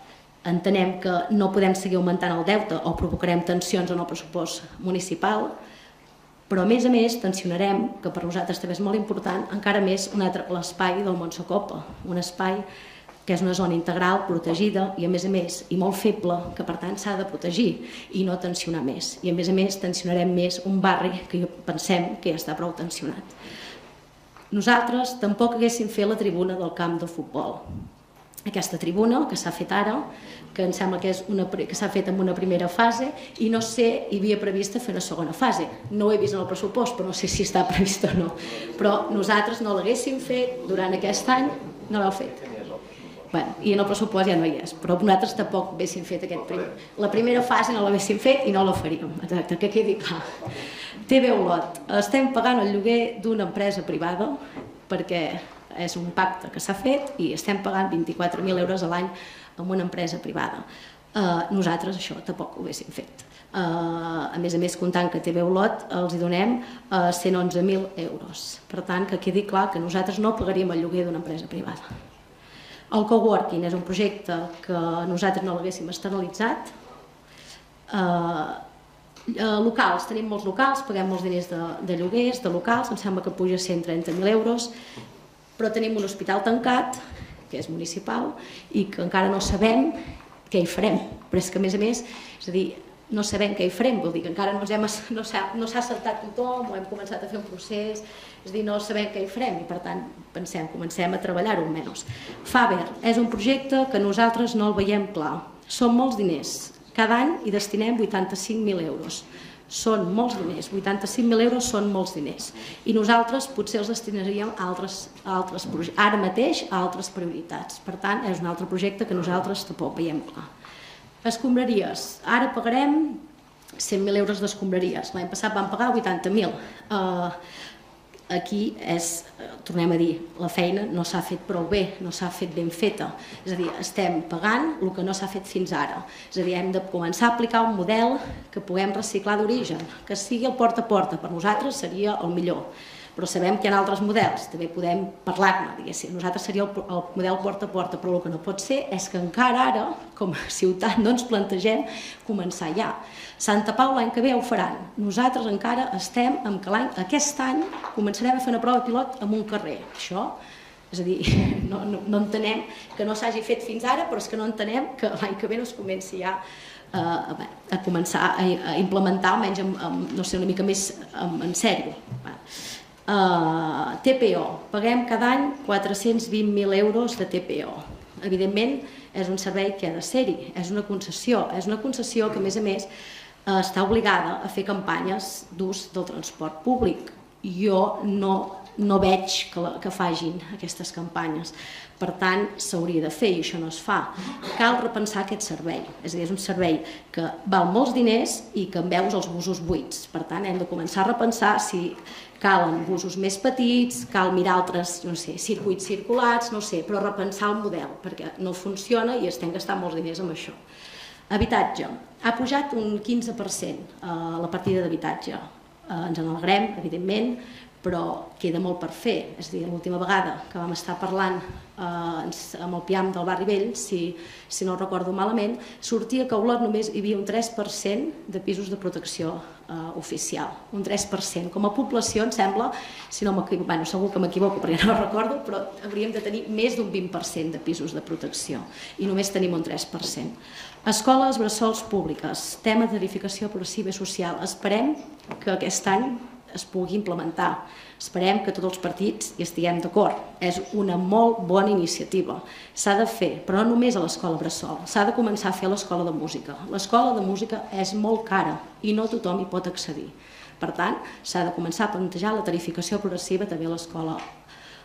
entenem que no podem seguir augmentant el deute o provocarem tensions en el pressupost municipal, però a més a més tensionarem, que per nosaltres també és molt important, encara més un altre l'espai del Montsecopa, un espai que és una zona integral, protegida i a més a més, i molt feble, que per tant s'ha de protegir i no tensionar més. I a més a més tensionarem més un barri que jo pensem que ja està prou tensionat. Nosaltres tampoc haguéssim fet la tribuna del camp de futbol. Aquesta tribuna que s'ha fet ara, que em sembla que és una, que s'ha fet en una primera fase i no sé, hi havia prevista fer una segona fase. No ho he vist en el pressupost, però no sé si està previst o no. Però nosaltres no l'haguéssim fet durant aquest any, no l'heu fet Bueno, I en el pressupost ja no hi és, però nosaltres tampoc haguéssim fet aquest primer. La primera fase no l'haguéssim fet i no la faríem, exacte, que quedi clar. TV Olot, estem pagant el lloguer d'una empresa privada perquè és un pacte que s'ha fet i estem pagant 24.000 euros a l'any amb una empresa privada. Uh, nosaltres això tampoc ho haguéssim fet. Uh, a més a més, comptant que TV Olot els hi donem uh, 111.000 euros. Per tant, que quedi clar que nosaltres no pagaríem el lloguer d'una empresa privada. El coworking és un projecte que nosaltres no l'haguéssim externalitzat. Uh, locals, tenim molts locals, paguem molts diners de, de lloguers, de locals, em sembla que puja 130.000 euros, però tenim un hospital tancat, que és municipal, i que encara no sabem què hi farem. Però és que, a més a més, és a dir, no sabem què hi farem, vol dir que encara no s'ha no no saltat tothom, o hem començat a fer un procés, és a dir, no sabem què hi farem i per tant pensem, comencem a treballar-ho menys. Faber és un projecte que nosaltres no el veiem clar. Són molts diners. Cada any hi destinem 85.000 euros. Són molts diners, 85.000 euros són molts diners. I nosaltres potser els destinaríem a altres, a altres ara mateix a altres prioritats. Per tant, és un altre projecte que nosaltres tampoc veiem clar. Escombraries. Ara pagarem 100.000 euros d'escombraries. L'any passat vam pagar 80.000. Uh, aquí és, eh, tornem a dir, la feina no s'ha fet prou bé, no s'ha fet ben feta. És a dir, estem pagant el que no s'ha fet fins ara. És a dir, hem de començar a aplicar un model que puguem reciclar d'origen, que sigui el porta a porta, per nosaltres seria el millor però sabem que hi ha altres models, també podem parlar-ne, diguéssim. Nosaltres seria el, el model porta a porta, però el que no pot ser és que encara ara, com a ciutat, no ens plantegem començar ja. Santa Pau l'any que ve ho faran. Nosaltres encara estem amb que l'any, aquest any, començarem a fer una prova pilot en un carrer. Això és a dir, no, no, no entenem que no s'hagi fet fins ara, però és que no entenem que l'any que ve no es comenci ja a, a, a començar a, a implementar, almenys amb, amb, no sé, una mica més en, en sèrio. TPO, paguem cada any 420.000 euros de TPO. Evidentment, és un servei que ha de ser-hi, és una concessió, és una concessió que, a més a més, està obligada a fer campanyes d'ús del transport públic. Jo no, no veig que, la, que fagin aquestes campanyes. Per tant, s'hauria de fer i això no es fa. Cal repensar aquest servei. És a dir, és un servei que val molts diners i que en veus els busos buits. Per tant, hem de començar a repensar si calen busos més petits, cal mirar altres, no sé, circuits circulats, no sé, però repensar el model, perquè no funciona i estem gastant molts diners amb això. Habitatge. Ha pujat un 15% a eh, la partida d'habitatge. Eh, ens en alegrem, evidentment, però queda molt per fer. És a dir, l'última vegada que vam estar parlant eh, amb el PIAM del barri vell, si, si no recordo malament, sortia que a Olot només hi havia un 3% de pisos de protecció eh, oficial. Un 3%. Com a població, em sembla, si no bueno, segur que m'equivoco perquè no recordo, però hauríem de tenir més d'un 20% de pisos de protecció i només tenim un 3%. Escoles bressols públiques, tema de verificació progressiva i social. Esperem que aquest any es pugui implementar. Esperem que tots els partits hi estiguem d'acord. És una molt bona iniciativa. S'ha de fer, però no només a l'escola Bressol, s'ha de començar a fer a l'escola de música. L'escola de música és molt cara i no tothom hi pot accedir. Per tant, s'ha de començar a plantejar la tarificació progressiva també a l'escola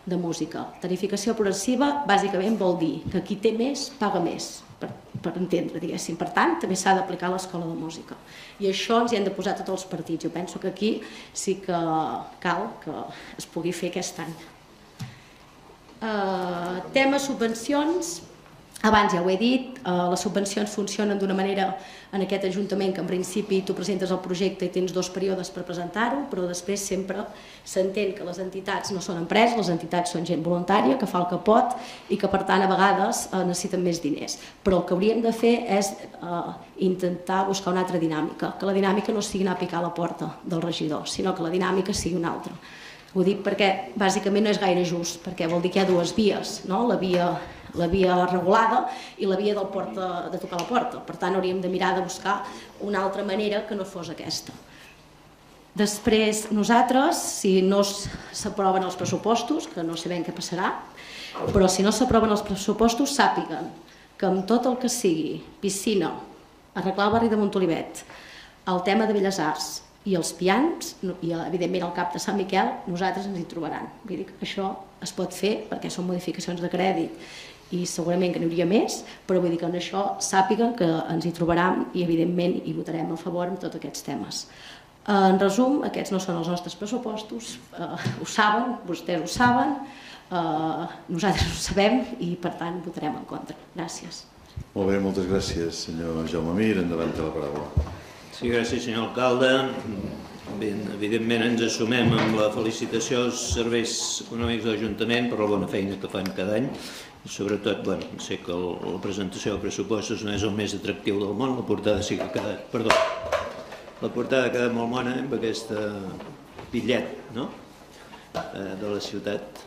de música. Tarificació progressiva bàsicament vol dir que qui té més paga més, per, per entendre, diguéssim. Per tant, també s'ha d'aplicar a l'escola de música. I això ens hi hem de posar tots els partits. Jo penso que aquí sí que cal que es pugui fer aquest any. Uh, tema subvencions, abans ja ho he dit, uh, les subvencions funcionen d'una manera en aquest Ajuntament que en principi tu presentes el projecte i tens dos períodes per presentar-ho, però després sempre s'entén que les entitats no són empreses, les entitats són gent voluntària que fa el que pot i que per tant a vegades eh, necessiten més diners. Però el que hauríem de fer és eh, intentar buscar una altra dinàmica, que la dinàmica no sigui anar a picar a la porta del regidor, sinó que la dinàmica sigui una altra. Ho dic perquè bàsicament no és gaire just, perquè vol dir que hi ha dues vies, no? la via la via regulada i la via del porta, de tocar la porta. Per tant, hauríem de mirar de buscar una altra manera que no fos aquesta. Després, nosaltres, si no s'aproven els pressupostos, que no sabem què passarà, però si no s'aproven els pressupostos, sàpiguen que amb tot el que sigui piscina, arreglar el barri de Montolivet, el tema de Belles Arts i els pians, i evidentment el cap de Sant Miquel, nosaltres ens hi trobaran. Vull dir que això es pot fer perquè són modificacions de crèdit i segurament que n'hi hauria més, però vull dir que en això sàpiguen que ens hi trobaran i evidentment hi votarem a favor amb tots aquests temes. En resum, aquests no són els nostres pressupostos, eh, ho saben, vostès ho saben, eh, nosaltres ho sabem i per tant votarem en contra. Gràcies. Molt bé, moltes gràcies, senyor Jaume Mir. Endavant té la paraula. Sí, gràcies, senyor alcalde. Bé, evidentment ens assumem amb la felicitació als serveis econòmics de l'Ajuntament per la bona feina que fan cada any sobretot, bueno, sé que el, la presentació de pressupostos no és el més atractiu del món, la portada sí que ha quedat, perdó, la portada ha quedat molt bona amb aquesta bitllet no? eh, de la ciutat.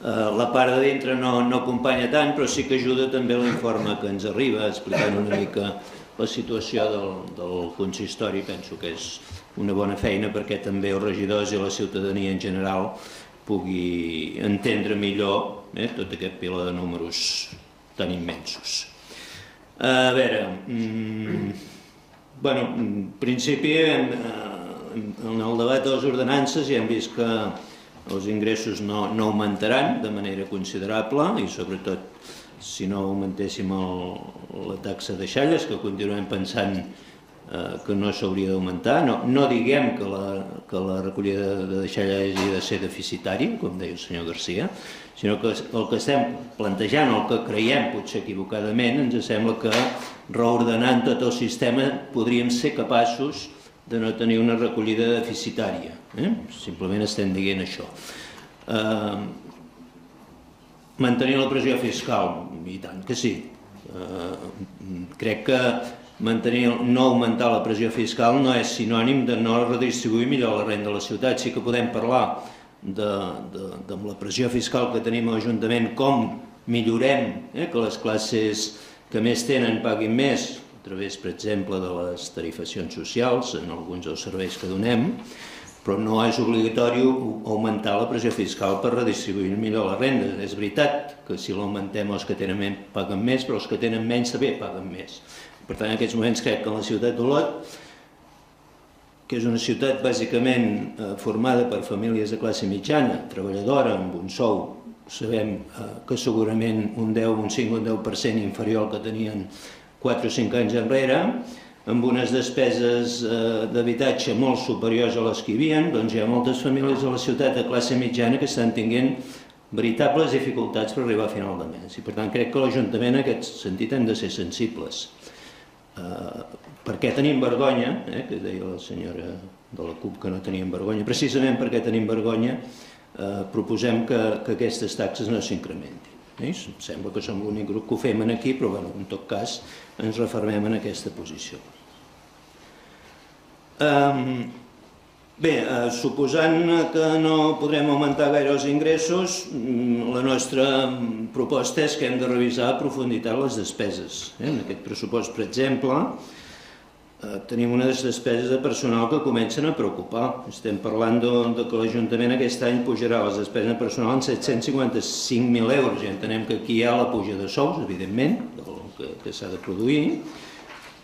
Eh, la part de dintre no, no acompanya tant, però sí que ajuda també l'informe que ens arriba, explicant una mica la situació del, del consistori, penso que és una bona feina perquè també els regidors i la ciutadania en general pugui entendre millor eh, tot aquest pila de números tan immensos. A veure, mm, bueno, en principi en, en el debat de les ordenances ja hem vist que els ingressos no, no augmentaran de manera considerable i sobretot si no augmentéssim el, la taxa de xalles, que continuem pensant eh, que no s'hauria d'augmentar. No, no diguem que la, que la recollida de deixalla hagi de ser deficitari, com deia el senyor Garcia, sinó que el que estem plantejant, el que creiem potser equivocadament, ens sembla que reordenant tot el sistema podríem ser capaços de no tenir una recollida deficitària. Eh? Simplement estem dient això. Eh, mantenir la pressió fiscal, i tant que sí. Eh, crec que mantenir, no augmentar la pressió fiscal no és sinònim de no redistribuir millor la renda de la ciutat. Sí que podem parlar de, de, de la pressió fiscal que tenim a l'Ajuntament, com millorem eh, que les classes que més tenen paguin més, a través, per exemple, de les tarifacions socials en alguns dels serveis que donem, però no és obligatori augmentar la pressió fiscal per redistribuir millor la renda. És veritat que si l'augmentem els que tenen menys paguen més, però els que tenen menys també paguen més. Per tant, en aquests moments crec que la ciutat d'Olot, que és una ciutat bàsicament eh, formada per famílies de classe mitjana, treballadora, amb un sou, sabem eh, que segurament un 10, un 5 un 10% inferior al que tenien 4 o 5 anys enrere, amb unes despeses eh, d'habitatge molt superiors a les que hi havia, doncs hi ha moltes famílies a la ciutat de classe mitjana que estan tinguent veritables dificultats per arribar a final de mes. I per tant crec que l'Ajuntament en aquest sentit hem de ser sensibles. Eh, per què tenim vergonya, eh, que deia la senyora de la CUP que no teníem vergonya, precisament perquè tenim vergonya eh, proposem que, que aquestes taxes no s'incrementin. Eh? Sembla que som l'únic grup que ho fem aquí, però bueno, en tot cas ens refermem en aquesta posició. Um, bé, uh, suposant que no podrem augmentar gaire els ingressos, mm, la nostra proposta és que hem de revisar a profunditat les despeses. Eh? En aquest pressupost, per exemple, eh, tenim unes despeses de personal que comencen a preocupar. Estem parlant de, de que l'Ajuntament aquest any pujarà les despeses de personal en 755.000 euros i entenem que aquí hi ha la puja de sous, evidentment, que, que s'ha de produir,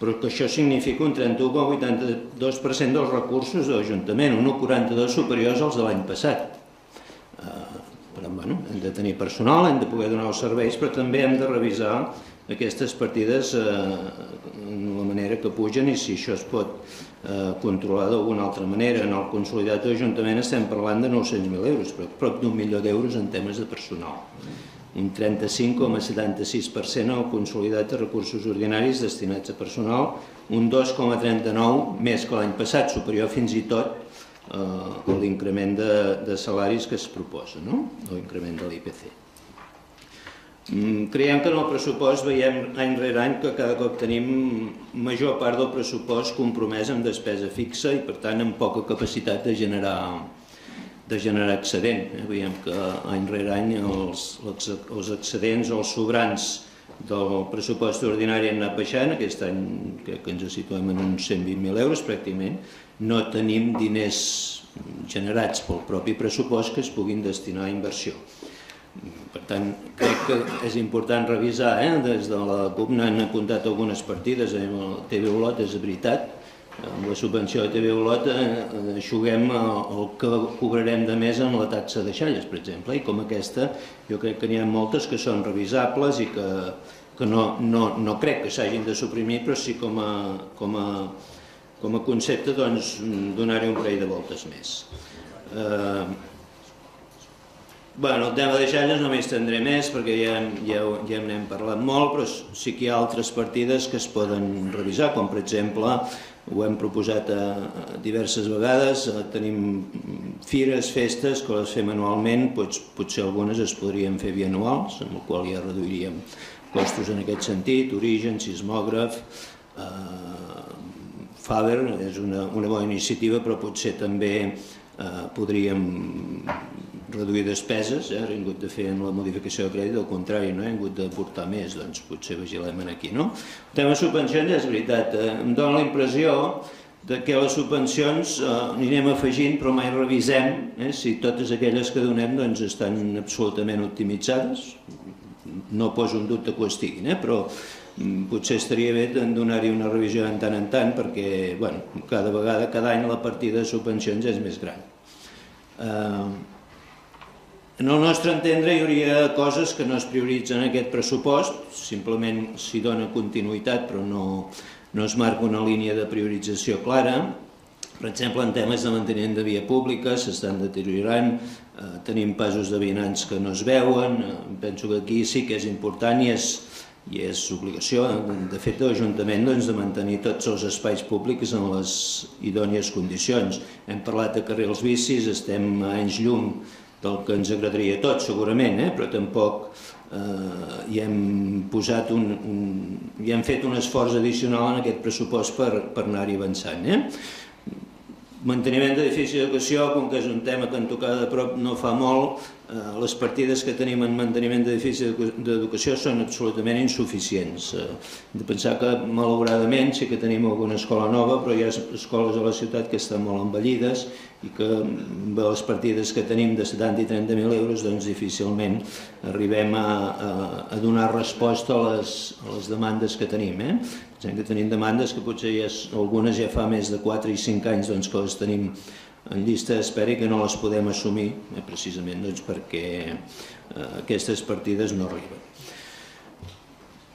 però que això significa un 31,82% dels recursos de l'Ajuntament, un 1,42 superiors als de l'any passat. Eh, però, bueno, hem de tenir personal, hem de poder donar els serveis, però també hem de revisar aquestes partides eh, la manera que pugen i si això es pot eh, controlar d'alguna altra manera. En el consolidat de l'Ajuntament estem parlant de 900.000 euros, però prop d'un milió d'euros en temes de personal. Un 35,76% al consolidat de recursos ordinaris destinats a personal, un 2,39 més que l'any passat, superior fins i tot eh, a l'increment de, de salaris que es proposa, no? l'increment de l'IPC. Mm, creiem que en el pressupost veiem any rere any que cada cop tenim major part del pressupost compromès amb despesa fixa i per tant amb poca capacitat de generar, de generar excedent. Eh, veiem que any rere any els, els excedents o els sobrants del pressupost ordinari han anat baixant, aquest any crec que ens situem en uns 120.000 euros pràcticament, no tenim diners generats pel propi pressupost que es puguin destinar a inversió. Per tant, crec que és important revisar, eh? des de la CUP n'han apuntat algunes partides, eh? el TV Olot és veritat, amb la subvenció de TV Olot eh, aixuguem el que cobrarem de més en la taxa de xalles, per exemple, i com aquesta jo crec que n'hi ha moltes que són revisables i que, que no, no, no crec que s'hagin de suprimir, però sí com a, com a, com a concepte doncs, donar-hi un parell de voltes més. Eh, Bueno, el tema de xalles no m'estendré més perquè ja, ja, ja n'hem parlat molt, però sí que hi ha altres partides que es poden revisar, com per exemple ho hem proposat a, a diverses vegades, a, tenim fires, festes que les fem anualment, pots, potser algunes es podrien fer bianuals, amb el qual ja reduiríem costos en aquest sentit, origen, sismògraf, eh, Faber és una, una bona iniciativa, però potser també eh, podríem reduir despeses, eh? hem hagut de fer en la modificació de crèdit, al contrari, no hem hagut d'aportar més, doncs potser vigilem aquí. No? El tema de subvencions és veritat, eh? em dóna la impressió de que les subvencions eh, anirem afegint però mai revisem eh, si totes aquelles que donem doncs, estan absolutament optimitzades. No poso un dubte que ho estiguin, eh, però mm, potser estaria bé donar-hi una revisió en tant en tant perquè bueno, cada vegada, cada any la partida de subvencions és més gran. Eh, en el nostre entendre hi hauria coses que no es prioritzen en aquest pressupost, simplement s'hi dona continuïtat però no, no es marca una línia de priorització clara. Per exemple, en temes de manteniment de via pública s'estan deteriorant, eh, tenim passos de vianants que no es veuen, eh, penso que aquí sí que és important i és, i és obligació, de fet, de l'Ajuntament doncs, de mantenir tots els espais públics en les idònies condicions. Hem parlat de carrils bicis, estem a anys llum del que ens agradaria tot, segurament, eh? però tampoc eh, hi hem posat un, un, hi hem fet un esforç addicional en aquest pressupost per, per anar-hi avançant. Eh? Manteniment d'edifici d'educació, com que és un tema que en tocada de prop no fa molt, les partides que tenim en manteniment d'edifici d'educació són absolutament insuficients. Eh, de pensar que, malauradament, sí que tenim alguna escola nova, però hi ha escoles a la ciutat que estan molt envellides i que les partides que tenim de 70 i 30.000 euros doncs difícilment arribem a, a, a donar resposta a les, a les demandes que tenim. Eh? Pensem que tenim demandes que potser ja, algunes ja fa més de 4 i 5 anys doncs, que les tenim en llista d'espera i que no les podem assumir eh, precisament doncs, perquè eh, aquestes partides no arriben.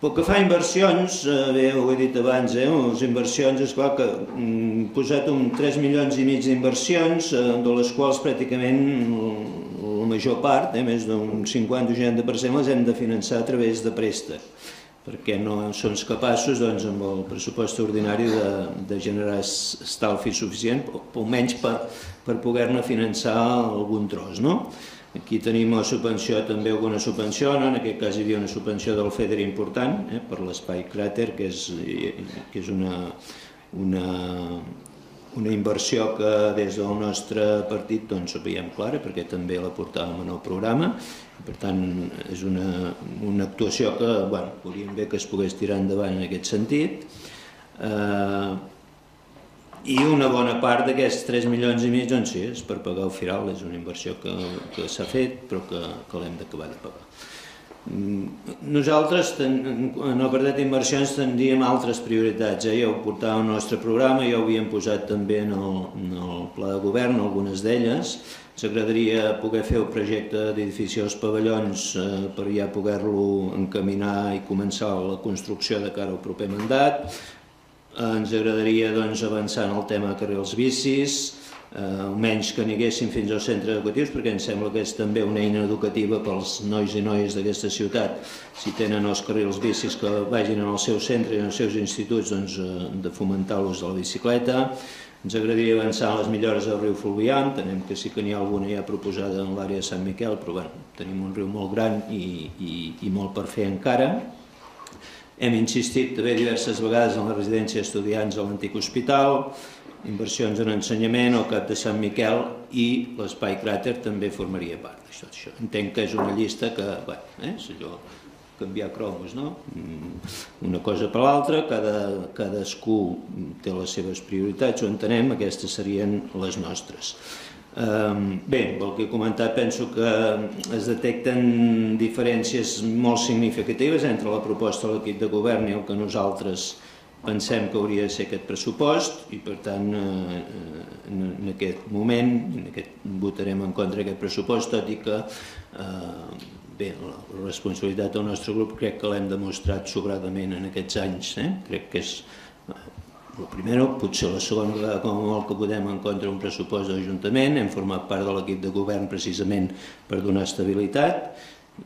Pel que fa a inversions, eh, bé, ho he dit abans, les inversions, és clar que hem mm, posat un 3 milions i mig d'inversions, de les quals pràcticament la major part, més d'un 50 o 60%, les hem de finançar a través de préstec, perquè no som capaços, doncs, amb el pressupost ordinari de, de generar estalfi suficient, almenys per, per poder-ne finançar algun tros, no? Aquí tenim la subvenció, també alguna subvenció, no? en aquest cas hi havia una subvenció del FEDER important eh, per l'espai cràter, que és, que és una, una, una inversió que des del nostre partit doncs, ho veiem clara, perquè també la portàvem en el programa, per tant és una, una actuació que bueno, volíem bé que es pogués tirar endavant en aquest sentit. Eh, i una bona part d'aquests 3 milions i mig doncs sí, és per pagar el firal, és una inversió que, que s'ha fet però que, que l'hem d'acabar de pagar. Mm, nosaltres, en el partit d'inversions, tindríem altres prioritats. Eh? Ja ho portàvem al nostre programa, ja ho havíem posat també en el, en el pla de govern, algunes d'elles. Ens agradaria poder fer el projecte d'edifici als pavellons eh, per ja poder-lo encaminar i començar la construcció de cara al proper mandat. Eh, ens agradaria doncs, avançar en el tema de carrils bicis, eh, almenys que n'hi fins als centres educatius, perquè em sembla que és també una eina educativa pels nois i noies d'aquesta ciutat. Si tenen els carrils bicis que vagin en el seu centre i en els seus instituts, doncs, eh, de fomentar l'ús de la bicicleta. Ens agradaria avançar en les millores del riu Fluvià, entenem que sí que n'hi ha alguna ja proposada en l'àrea de Sant Miquel, però bueno, tenim un riu molt gran i, i, i molt per fer encara. Hem insistit també diverses vegades en la residència d'estudiants a l'antic hospital, inversions en ensenyament al cap de Sant Miquel i l'espai cràter també formaria part d'això. Això. Entenc que és una llista que, bé, eh, és allò, canviar cromos, no? Mm, una cosa per l'altra, cada, cadascú té les seves prioritats, ho entenem, aquestes serien les nostres. Bé, pel que he comentat, penso que es detecten diferències molt significatives entre la proposta de l'equip de govern i el que nosaltres pensem que hauria de ser aquest pressupost i per tant eh, en aquest moment en aquest, votarem en contra d'aquest pressupost tot i que eh, bé, la responsabilitat del nostre grup crec que l'hem demostrat sobradament en aquests anys eh? crec que és el primer, potser la segona vegada com a molt que podem en contra un pressupost de l'Ajuntament, hem format part de l'equip de govern precisament per donar estabilitat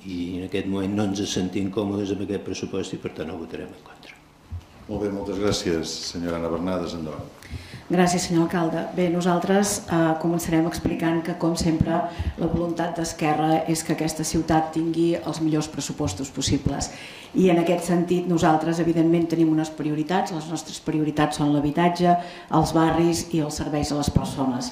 i en aquest moment no ens sentim còmodes amb aquest pressupost i per tant el votarem en contra. Molt bé, moltes gràcies, senyora Anna Bernades, endavant. Gràcies, senyor alcalde. Bé, nosaltres eh, començarem explicant que, com sempre, la voluntat d'Esquerra és que aquesta ciutat tingui els millors pressupostos possibles. I en aquest sentit, nosaltres, evidentment, tenim unes prioritats. Les nostres prioritats són l'habitatge, els barris i els serveis a les persones.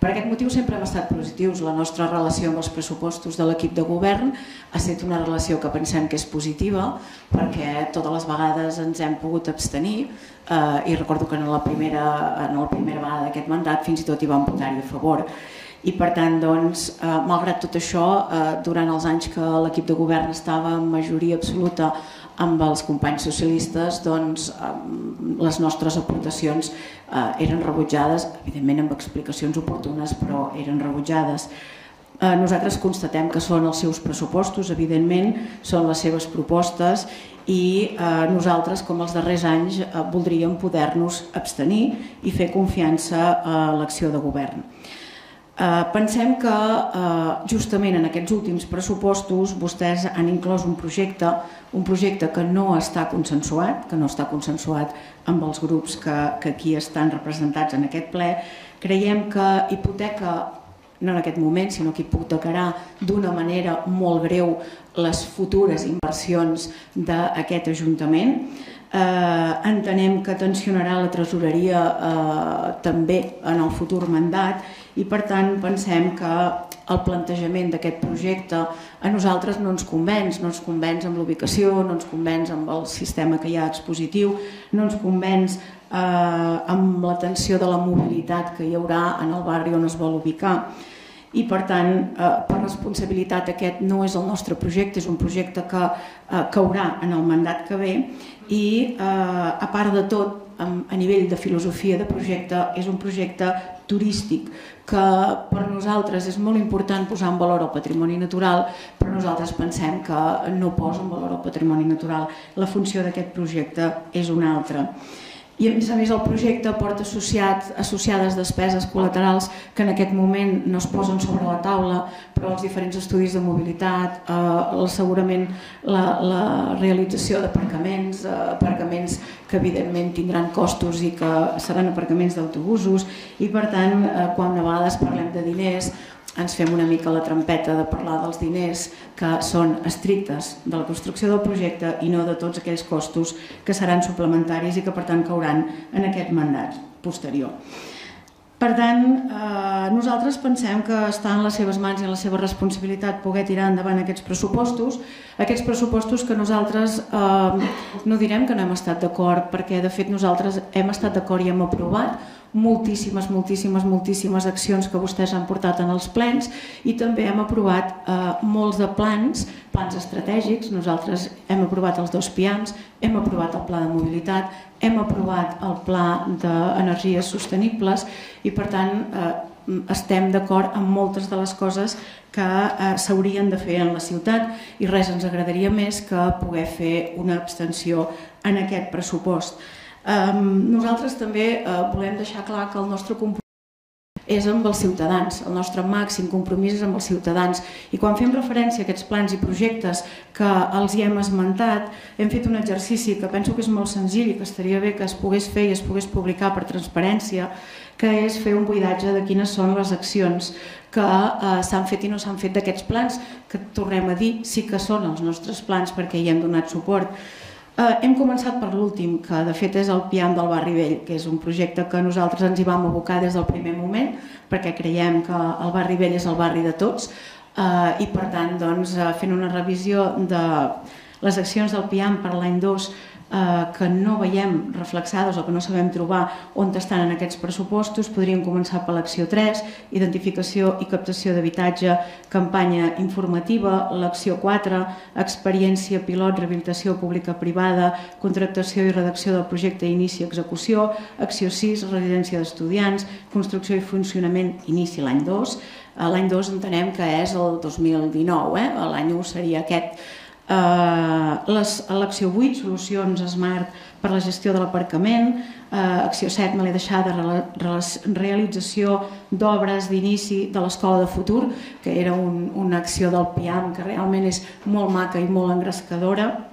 Per aquest motiu sempre hem estat positius. La nostra relació amb els pressupostos de l'equip de govern ha estat una relació que pensem que és positiva perquè totes les vegades ens hem pogut abstenir eh, i recordo que en la primera, en la primera vegada d'aquest mandat fins i tot hi vam votar-hi a favor. I per tant, doncs, eh, malgrat tot això, eh, durant els anys que l'equip de govern estava en majoria absoluta amb els companys socialistes doncs, les nostres aportacions eh, eren rebutjades, evidentment amb explicacions oportunes, però eren rebutjades. Eh, nosaltres constatem que són els seus pressupostos, evidentment, són les seves propostes i eh, nosaltres, com els darrers anys, eh, voldríem poder-nos abstenir i fer confiança a l'acció de govern. Eh, pensem que eh, justament en aquests últims pressupostos vostès han inclòs un projecte, un projecte que no està consensuat, que no està consensuat amb els grups que, que aquí estan representats en aquest ple. Creiem que hipoteca no en aquest moment, sinó que hipotecarà d'una manera molt greu les futures inversions d'aquest Ajuntament. Eh, entenem que tensionarà la tresoreria eh, també en el futur mandat i per tant pensem que el plantejament d'aquest projecte a nosaltres no ens convenç, no ens convenç amb l'ubicació, no ens convenç amb el sistema que hi ha expositiu, no ens convenç eh, amb l'atenció de la mobilitat que hi haurà en el barri on es vol ubicar. I per tant, eh, per responsabilitat aquest no és el nostre projecte, és un projecte que eh, caurà en el mandat que ve. I eh, a part de tot, a nivell de filosofia de projecte, és un projecte turístic que per nosaltres és molt important posar en valor el patrimoni natural, però nosaltres pensem que no posa en valor el patrimoni natural. La funció d'aquest projecte és una altra i a més a més el projecte porta associat, associades despeses col·laterals que en aquest moment no es posen sobre la taula, però els diferents estudis de mobilitat, eh, segurament la, la realització d'aparcaments, eh, aparcaments que evidentment tindran costos i que seran aparcaments d'autobusos i per tant eh, quan a vegades parlem de diners ens fem una mica la trampeta de parlar dels diners que són estrictes de la construcció del projecte i no de tots aquells costos que seran suplementaris i que per tant cauran en aquest mandat posterior. Per tant, eh, nosaltres pensem que està en les seves mans i en la seva responsabilitat poder tirar endavant aquests pressupostos, aquests pressupostos que nosaltres eh, no direm que no hem estat d'acord, perquè de fet nosaltres hem estat d'acord i hem aprovat moltíssimes, moltíssimes, moltíssimes accions que vostès han portat en els plens i també hem aprovat eh, molts de plans, plans estratègics, nosaltres hem aprovat els dos pians, hem aprovat el pla de mobilitat, hem aprovat el pla d'energies sostenibles i per tant eh, estem d'acord amb moltes de les coses que eh, s'haurien de fer en la ciutat i res ens agradaria més que poder fer una abstenció en aquest pressupost. Nosaltres també eh, volem deixar clar que el nostre compromís és amb els ciutadans, el nostre màxim compromís és amb els ciutadans. I quan fem referència a aquests plans i projectes que els hi hem esmentat, hem fet un exercici que penso que és molt senzill i que estaria bé que es pogués fer i es pogués publicar per transparència, que és fer un buidatge de quines són les accions que eh, s'han fet i no s'han fet d'aquests plans, que tornem a dir, sí que són els nostres plans perquè hi hem donat suport. Eh, hem començat per l'últim, que de fet és el Pian del Barri Vell, que és un projecte que nosaltres ens hi vam abocar des del primer moment, perquè creiem que el Barri Vell és el barri de tots, eh, i per tant, doncs, eh, fent una revisió de les accions del Pian per l'any 2 eh, que no veiem reflexades o que no sabem trobar on estan en aquests pressupostos, podríem començar per l'acció 3, identificació i captació d'habitatge, campanya informativa, l'acció 4, experiència pilot, rehabilitació pública-privada, contractació i redacció del projecte inici i execució, acció 6, residència d'estudiants, construcció i funcionament inici l'any 2, l'any 2 entenem que és el 2019, eh? l'any 1 seria aquest eh, l'acció 8, solucions smart per la gestió de l'aparcament, eh, acció 7 me l'he de realització d'obres d'inici de l'Escola de Futur, que era un, una acció del PIAM que realment és molt maca i molt engrescadora,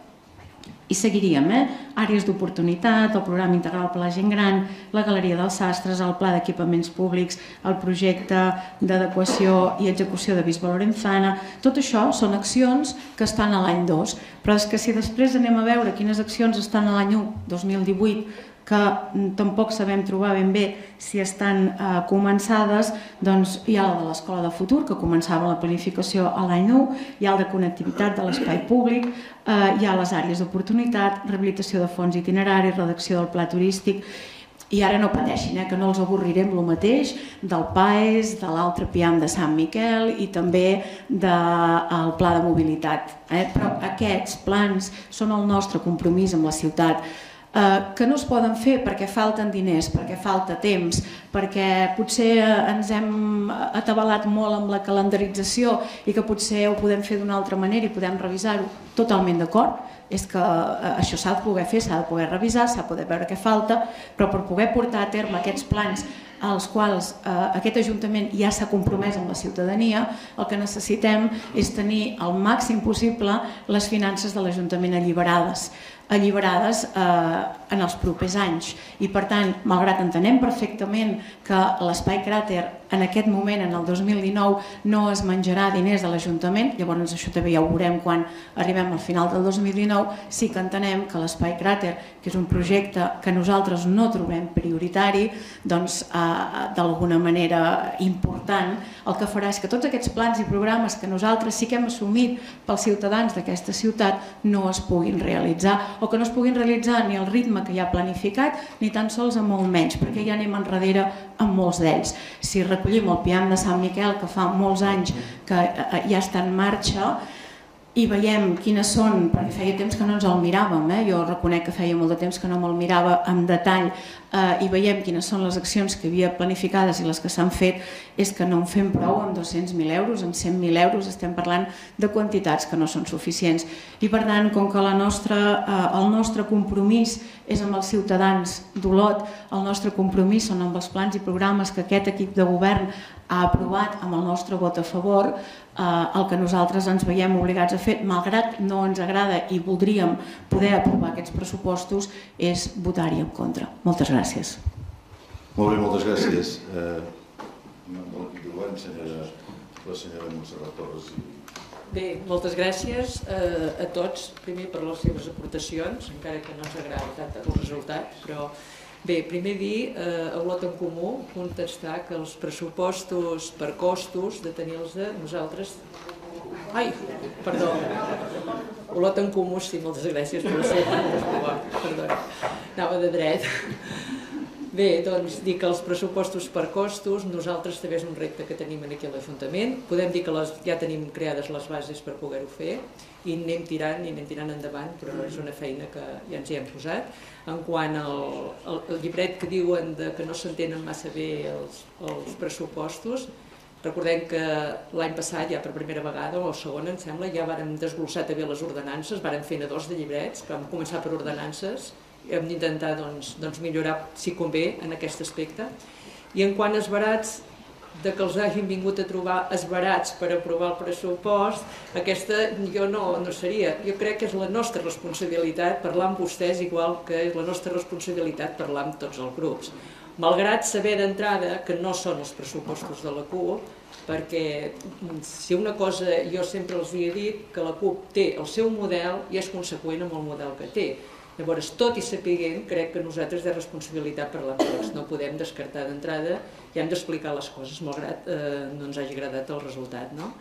i seguiríem, eh? àrees d'oportunitat, el programa integral per la gent gran, la Galeria dels Sastres, el Pla d'Equipaments Públics, el projecte d'adequació i execució de Bisbal Lorenzana, tot això són accions que estan a l'any 2, però és que si després anem a veure quines accions estan a l'any 1, 2018, que mm, tampoc sabem trobar ben bé si estan eh, començades, doncs hi ha la de l'Escola de Futur, que començava la planificació a l'any 9, hi ha el de connectivitat de l'espai públic, eh, hi ha les àrees d'oportunitat, rehabilitació de fons itineraris, redacció del pla turístic, i ara no pateixin, eh, que no els avorrirem el mateix del PAES, de l'altre PIAM de Sant Miquel i també del pla de mobilitat. Eh? Però aquests plans són el nostre compromís amb la ciutat que no es poden fer perquè falten diners, perquè falta temps, perquè potser ens hem atabalat molt amb la calendarització i que potser ho podem fer d'una altra manera i podem revisar-ho. Totalment d'acord, és que eh, això s'ha de poder fer, s'ha de poder revisar, s'ha de poder veure què falta, però per poder portar a terme aquests plans als quals eh, aquest Ajuntament ja s'ha compromès amb la ciutadania, el que necessitem és tenir el màxim possible les finances de l'Ajuntament alliberades alliberades eh, en els propers anys. I per tant, malgrat entenem perfectament que l'espai cràter en aquest moment, en el 2019, no es menjarà diners de l'Ajuntament, llavors això també ja ho veurem quan arribem al final del 2019, sí que entenem que l'espai cràter, que és un projecte que nosaltres no trobem prioritari, doncs eh, d'alguna manera important, el que farà és que tots aquests plans i programes que nosaltres sí que hem assumit pels ciutadans d'aquesta ciutat no es puguin realitzar o que no es puguin realitzar ni al ritme que hi ha planificat ni tan sols a molt menys, perquè ja anem enrere amb molts d'ells. Si recollim el PIAM de Sant Miquel, que fa molts anys que eh, eh, ja està en marxa, i veiem quines són, perquè feia temps que no ens el miràvem, eh? jo reconec que feia molt de temps que no me'l mirava en detall, eh, i veiem quines són les accions que havia planificades i les que s'han fet, és que no en fem prou amb 200.000 euros, amb 100.000 euros, estem parlant de quantitats que no són suficients. I per tant, com que la nostra, eh, el nostre compromís és amb els ciutadans d'Olot, el nostre compromís són amb els plans i programes que aquest equip de govern ha aprovat amb el nostre vot a favor, eh, el que nosaltres ens veiem obligats a fer, malgrat no ens agrada i voldríem poder aprovar aquests pressupostos, és votar-hi en contra. Moltes gràcies. Molt bé, moltes gràcies. Eh, govern, senyora, la senyora Montserrat Torres. I... Bé, moltes gràcies eh, a tots, primer per les seves aportacions, encara que no ens agrada tant el resultat, però bé, primer dir eh, a Olot en Comú contestar que els pressupostos per costos de tenir-los nosaltres Ai, perdó. Olot en Comú, sí, moltes gràcies per seva perdó. Anava de dret. Bé, doncs dir que els pressupostos per costos, nosaltres també és un repte que tenim aquí a l'Ajuntament. Podem dir que ja tenim creades les bases per poder-ho fer i anem tirant i anem tirant endavant, però és una feina que ja ens hi hem posat. En quant al, al, al llibret que diuen de que no s'entenen massa bé els, els pressupostos, Recordem que l'any passat, ja per primera vegada, o segona, em sembla, ja vàrem desglossar també les ordenances, vàrem fer dos de llibrets, vam començar per ordenances, i hem d'intentar doncs, doncs millorar, si convé, en aquest aspecte. I en quant a esbarats, de que els hagin vingut a trobar esbarats per aprovar el pressupost, aquesta jo no, no seria. Jo crec que és la nostra responsabilitat parlar amb vostès, igual que és la nostra responsabilitat parlar amb tots els grups malgrat saber d'entrada que no són els pressupostos de la CUP, perquè si una cosa jo sempre els he dit que la CUP té el seu model i és conseqüent amb el model que té. Llavors, tot i sapiguent, crec que nosaltres de responsabilitat per tots, no podem descartar d'entrada i hem d'explicar les coses, malgrat eh, no ens hagi agradat el resultat. No?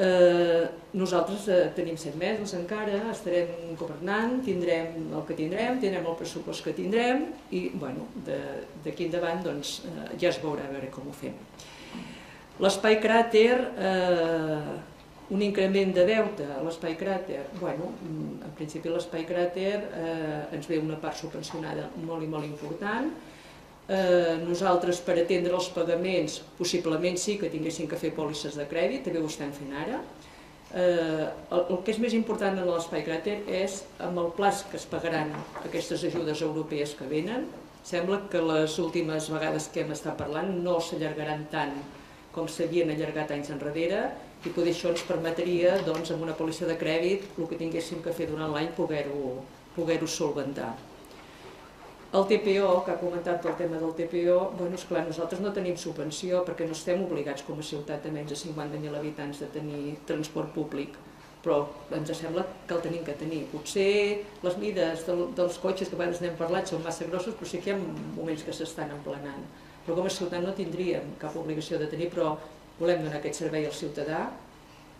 Eh, nosaltres eh, tenim set mesos encara, estarem governant, tindrem el que tindrem, tindrem el pressupost que tindrem i bueno, d'aquí endavant doncs, eh, ja es veurà a veure com ho fem. L'espai cràter, eh, un increment de deute a l'espai cràter, bueno, en principi l'espai cràter eh, ens ve una part subvencionada molt i molt important, Eh, nosaltres per atendre els pagaments possiblement sí que tinguéssim que fer pòlisses de crèdit, també ho estem fent ara. Eh, el, el que és més important en l'espai cràter és amb el plaç que es pagaran aquestes ajudes europees que venen. Sembla que les últimes vegades que hem estat parlant no s'allargaran tant com s'havien allargat anys enrere i poder això ens permetria, doncs, amb una pòlissa de crèdit, el que tinguéssim que fer durant l'any, poder-ho poder, solventar. El TPO, que ha comentat el tema del TPO, bueno, esclar, nosaltres no tenim subvenció perquè no estem obligats com a ciutat de menys de 50.000 habitants de tenir transport públic, però ens sembla que el tenim que tenir. Potser les mides del, dels cotxes que abans n'hem parlat són massa grossos, però sí que hi ha moments que s'estan emplenant. Però com a ciutat no tindríem cap obligació de tenir, però volem donar aquest servei al ciutadà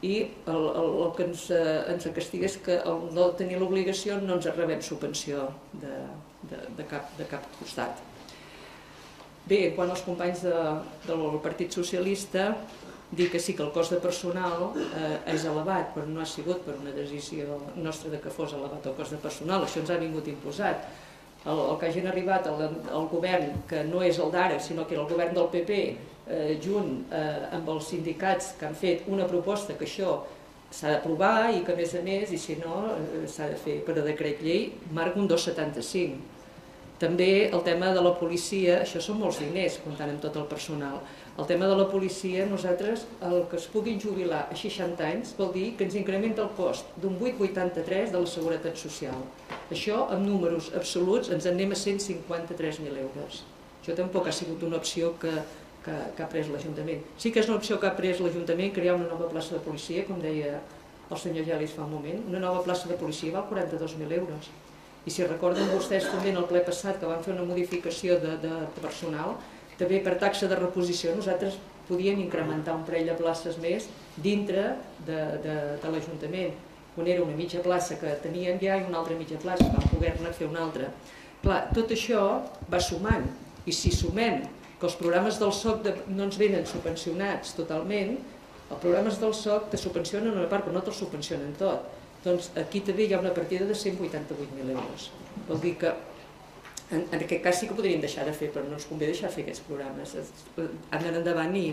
i el, el, el que ens, eh, ens castiga és que el no tenir l'obligació no ens rebem subvenció de, de, de, cap, de cap costat. Bé, quan als companys de, del Partit Socialista, dir que sí que el cost de personal eh, és elevat, però no ha sigut per una decisió nostra de que fos elevat el cost de personal, això ens ha vingut imposat. El, el que hagin arribat al, al govern, que no és el d'ara, sinó que era el govern del PP, eh, junt eh, amb els sindicats que han fet una proposta que això s'ha d'aprovar i que a més a més, i si no, eh, s'ha de fer per a decret llei, marca un 275 també el tema de la policia, això són molts diners, comptant amb tot el personal. El tema de la policia, nosaltres, el que es puguin jubilar a 60 anys, vol dir que ens incrementa el cost d'un 8,83 de la Seguretat Social. Això, en números absoluts, ens anem a 153.000 euros. Això tampoc ha sigut una opció que, que, que ha pres l'Ajuntament. Sí que és una opció que ha pres l'Ajuntament crear una nova plaça de policia, com deia el senyor Gelis fa un moment. Una nova plaça de policia val 42.000 euros i si recorden vostès també en el ple passat que van fer una modificació de, de personal, també per taxa de reposició nosaltres podíem incrementar un parell de places més dintre de, de, de l'Ajuntament. On era una mitja plaça que teníem ja i una altra mitja plaça, vam poder-ne fer una altra. Clar, tot això va sumant, i si sumem que els programes del SOC de, no ens venen subvencionats totalment, els programes del SOC te subvencionen una part, però no te'ls subvencionen tot doncs aquí també hi ha una partida de 188.000 euros. Vol dir que en, en aquest cas sí que podríem deixar de fer, però no ens convé deixar de fer aquests programes. Han d'anar endavant i,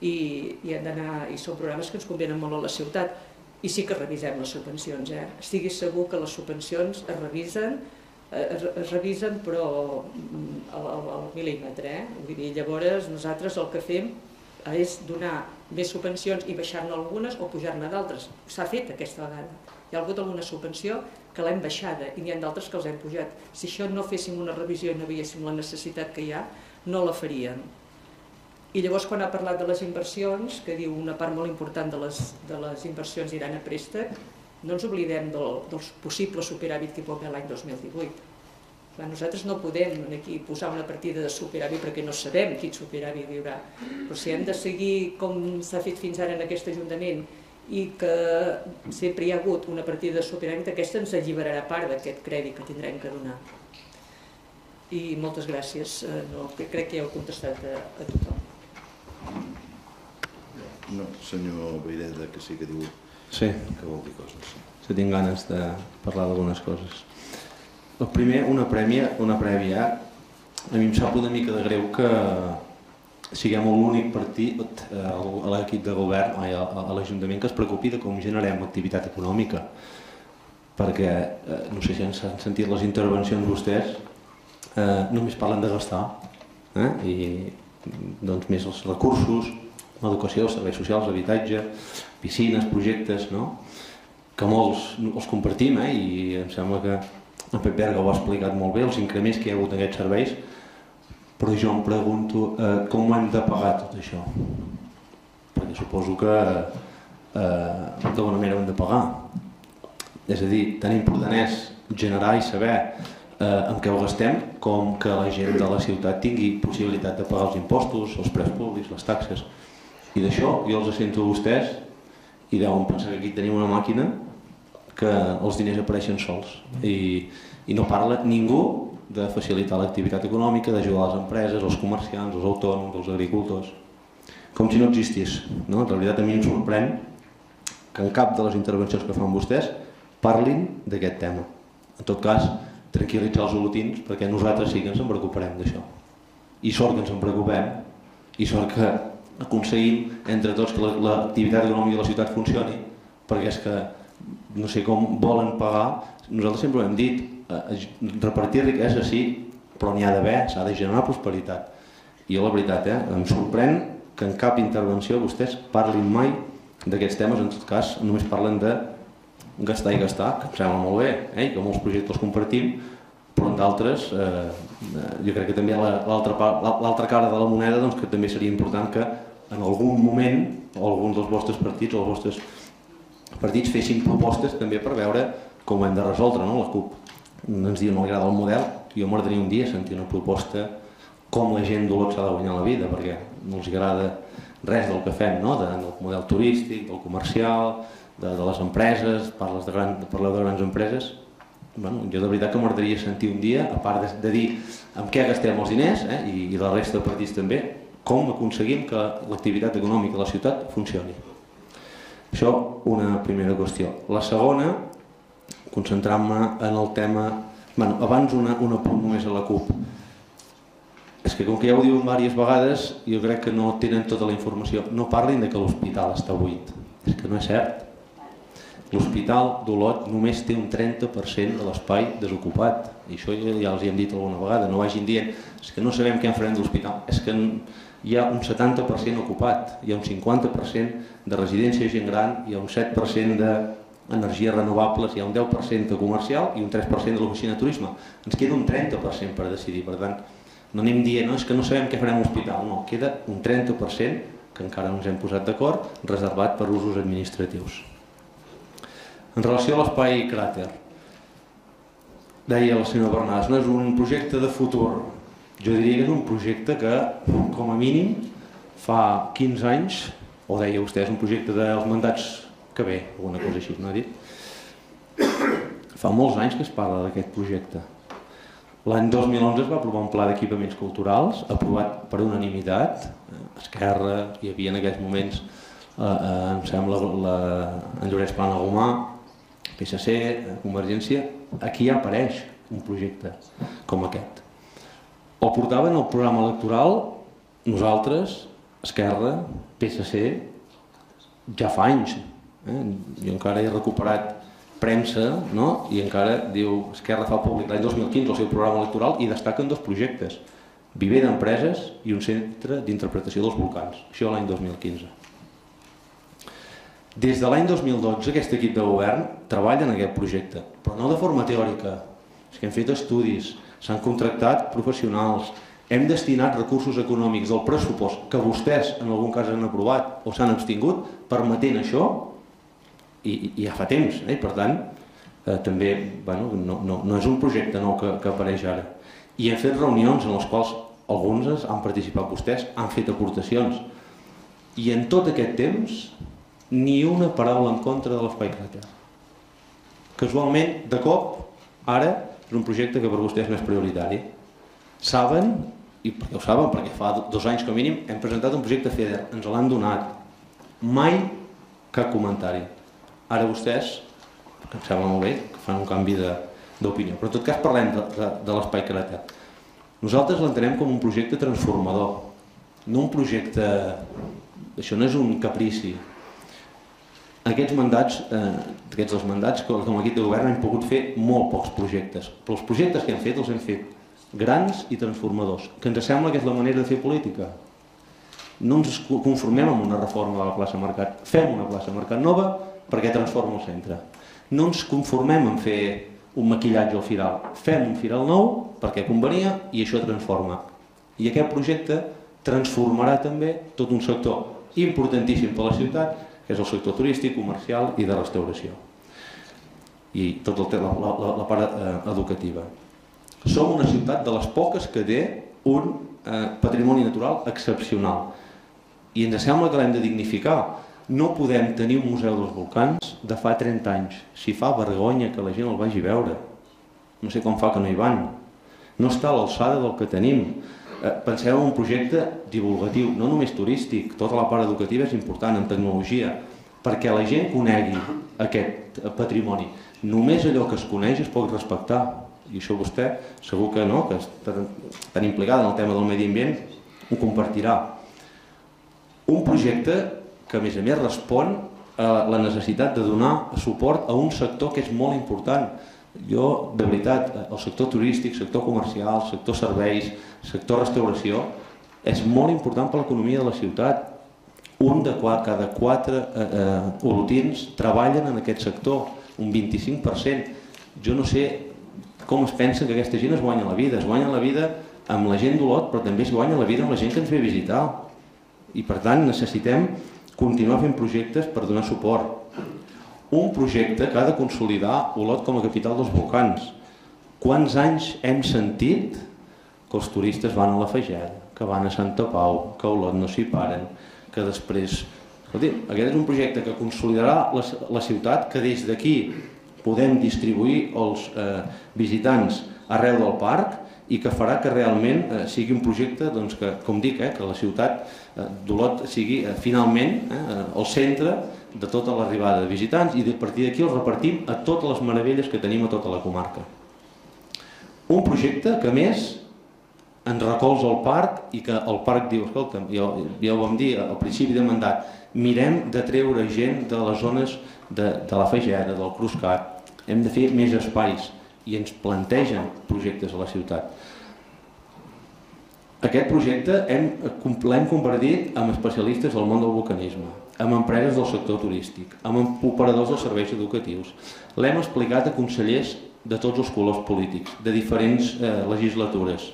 i, i, han i són programes que ens convenen molt a la ciutat. I sí que revisem les subvencions. Eh? Estigui segur que les subvencions es revisen, eh, es, es revisen però mm, al, al, al mil·límetre. Eh? Vull dir, llavors nosaltres el que fem és donar més subvencions i baixar-ne algunes o pujar-ne d'altres. S'ha fet aquesta vegada hi ha hagut alguna subvenció que l'hem baixada i n'hi ha d'altres que els hem pujat. Si això no féssim una revisió i no veiéssim la necessitat que hi ha, no la faríem. I llavors quan ha parlat de les inversions, que diu una part molt important de les, de les inversions iran a préstec, no ens oblidem del, dels possibles superàvit que hi pot haver l'any 2018. Clar, nosaltres no podem aquí posar una partida de superàvit perquè no sabem quin superàvit hi haurà. Però si hem de seguir com s'ha fet fins ara en aquest Ajuntament i que sempre hi ha hagut una partida de superàvit, aquesta ens alliberarà part d'aquest crèdit que tindrem que donar. i moltes gràcies. Eh, no, crec que ja heu contestat a, a tothom. No, senyor Beireda, que sí que diu Sí. que vol dir coses. Si tinc ganes de parlar d'algunes coses. El primer, una prèmia, una prèvia. A mi em sap una mica de greu que siguem l'únic partit eh, a l'equip de govern, ai, a, l'Ajuntament, que es preocupi de com generem activitat econòmica. Perquè, eh, no sé si han sentit les intervencions vostès, eh, només parlen de gastar. Eh? I doncs més els recursos, l'educació, els serveis socials, l'habitatge, piscines, projectes, no? que molts els compartim eh? i em sembla que en Pep Berga ho ha explicat molt bé, els increments que hi ha hagut en aquests serveis, però jo em pregunto eh, com ho hem de pagar tot això? Perquè suposo que eh, d'alguna manera ho hem de pagar. És a dir, tan important és generar i saber eh, en què ho gastem com que la gent de la ciutat tingui possibilitat de pagar els impostos, els preus públics, les taxes. I d'això jo els sento a vostès i deuen pensar que aquí tenim una màquina que els diners apareixen sols i, i no parla ningú de facilitar l'activitat econòmica, d'ajudar les empreses, els comerciants, els autònoms, els agricultors, com si no existís. No? En realitat a mi em sorprèn que en cap de les intervencions que fan vostès parlin d'aquest tema. En tot cas, tranquil·litzar els olotins perquè nosaltres sí que ens en preocuparem d'això. I sort que ens en preocupem i sort que aconseguim entre tots que l'activitat econòmica de la ciutat funcioni perquè és que no sé com volen pagar, nosaltres sempre ho hem dit, eh, repartir riquesa sí, però n'hi ha d'haver, s'ha de generar prosperitat. I jo la veritat, eh, em sorprèn que en cap intervenció vostès parlin mai d'aquests temes, en tot cas només parlen de gastar i gastar, que em sembla molt bé, eh, que molts projectes els compartim, però en d'altres eh, jo crec que també l'altra cara de la moneda doncs, que també seria important que en algun moment alguns dels vostres partits o els vostres partits fessin propostes també per veure com ho hem de resoldre, no? La CUP ens diu no li agrada el model, jo m'agradaria un dia sentir una proposta com la gent d'Olot s'ha de guanyar la vida, perquè no els agrada res del que fem, no? De, del model turístic, del comercial, de, de les empreses, parles de, gran, parleu de grans empreses, bueno, jo de veritat que m'agradaria sentir un dia, a part de, de dir amb què gastem els diners, eh, i, i la resta de partits també, com aconseguim que l'activitat econòmica de la ciutat funcioni. Això, una primera qüestió. La segona, concentrant-me en el tema... Bueno, abans una, un apunt només a la CUP. És que com que ja ho diuen diverses vegades, jo crec que no tenen tota la informació. No parlin de que l'hospital està buit. És que no és cert. L'hospital d'Olot només té un 30% de l'espai desocupat. I això ja, els hi hem dit alguna vegada. No vagin dient, és que no sabem què en farem de l'hospital. És que hi ha un 70% ocupat, hi ha un 50% de residència de gent gran, hi ha un 7% d'energies renovables, hi ha un 10% de comercial i un 3% de l'oficina de turisme. Ens queda un 30% per decidir, per tant, no anem dient, no, és que no sabem què farem a l'hospital, no, queda un 30% que encara no ens hem posat d'acord, reservat per usos administratius. En relació a l'espai cràter, deia la senyora Bernàs, no és un projecte de futur, jo diria que és un projecte que, com a mínim, fa 15 anys, o deia vostè, és un projecte dels mandats que ve, alguna cosa així, no ha dit? Fa molts anys que es parla d'aquest projecte. L'any 2011 es va aprovar un pla d'equipaments culturals, aprovat per unanimitat, Esquerra, hi havia en aquells moments, eh, eh, em sembla, la, en Llorenç Plana Gomà, PSC, Convergència, aquí ja apareix un projecte com aquest el portaven al programa electoral nosaltres, Esquerra, PSC, ja fa anys. Eh? Jo encara he recuperat premsa no? i encara diu Esquerra fa públic l'any 2015 el seu programa electoral i destaquen dos projectes, Viver d'Empreses i un centre d'interpretació dels volcans. Això l'any 2015. Des de l'any 2012 aquest equip de govern treballa en aquest projecte, però no de forma teòrica. És que hem fet estudis, s'han contractat professionals, hem destinat recursos econòmics del pressupost que vostès en algun cas han aprovat o s'han abstingut permetent això i, i ja fa temps, eh? per tant eh, també bueno, no, no, no és un projecte nou que, que apareix ara i hem fet reunions en les quals alguns han participat vostès, han fet aportacions i en tot aquest temps ni una paraula en contra de l'espai cràter casualment, de cop, ara és un projecte que per vostès és prioritari. Saben, i perquè ho saben, perquè fa dos anys com mínim hem presentat un projecte FEDER, ens l'han donat. Mai cap comentari. Ara vostès, que em sembla molt bé, que fan un canvi d'opinió. Però en tot cas parlem de, de, de l'espai cràter. Nosaltres l'entenem com un projecte transformador, no un projecte... Això no és un caprici. Aquests mandats, eh, aquests dos mandats, com a equip de govern hem pogut fer molt pocs projectes, però els projectes que hem fet els hem fet grans i transformadors, que ens sembla que és la manera de fer política. No ens conformem amb una reforma de la plaça Mercat, fem una plaça Mercat nova perquè transforma el centre. No ens conformem en fer un maquillatge al firal, fem un firal nou perquè convenia i això transforma. I aquest projecte transformarà també tot un sector importantíssim per a la ciutat, que és el sector turístic, comercial i de restauració. I tot el, la, la, la part eh, educativa. Som una ciutat de les poques que té un eh, patrimoni natural excepcional i ens sembla que l'hem de dignificar. No podem tenir un museu dels volcans de fa 30 anys. Si fa vergonya que la gent el vagi a veure. No sé com fa que no hi van. No està a l'alçada del que tenim. Eh, penseu en un projecte divulgatiu, no només turístic, tota la part educativa és important en tecnologia, perquè la gent conegui aquest patrimoni. Només allò que es coneix es pot respectar, i això vostè segur que no, que està tan implicada en el tema del medi ambient, ho compartirà. Un projecte que a més a més respon a la necessitat de donar suport a un sector que és molt important, jo, de veritat, el sector turístic, sector comercial, sector serveis, sector restauració, és molt important per l'economia de la ciutat. Un de cada quatre eh, eh, olotins treballen en aquest sector, un 25%. Jo no sé com es pensa que aquesta gent es guanya la vida. Es guanya la vida amb la gent d'Olot, però també es guanya la vida amb la gent que ens ve a visitar. I per tant necessitem continuar fent projectes per donar suport un projecte que ha de consolidar Olot com a capital dels volcans. Quants anys hem sentit que els turistes van a la Fageda, que van a Santa Pau, que a Olot no s'hi paren, que després... Escolti, aquest és un projecte que consolidarà la, la ciutat, que des d'aquí podem distribuir els eh, visitants arreu del parc i que farà que realment eh, sigui un projecte doncs, que, com dic, eh, que la ciutat d'Olot sigui eh, finalment eh, el centre de tota l'arribada de visitants i a partir d'aquí els repartim a totes les meravelles que tenim a tota la comarca. Un projecte que més ens recolza el parc i que el parc diu, escolta, ja, ho vam dir al principi de mandat, mirem de treure gent de les zones de, de la Fageda, del Cruscat, hem de fer més espais i ens plantegen projectes a la ciutat. Aquest projecte l'hem convertit amb especialistes del món del vulcanisme, amb empreses del sector turístic, amb operadors dels serveis educatius. L'hem explicat a consellers de tots els colors polítics, de diferents eh, legislatures.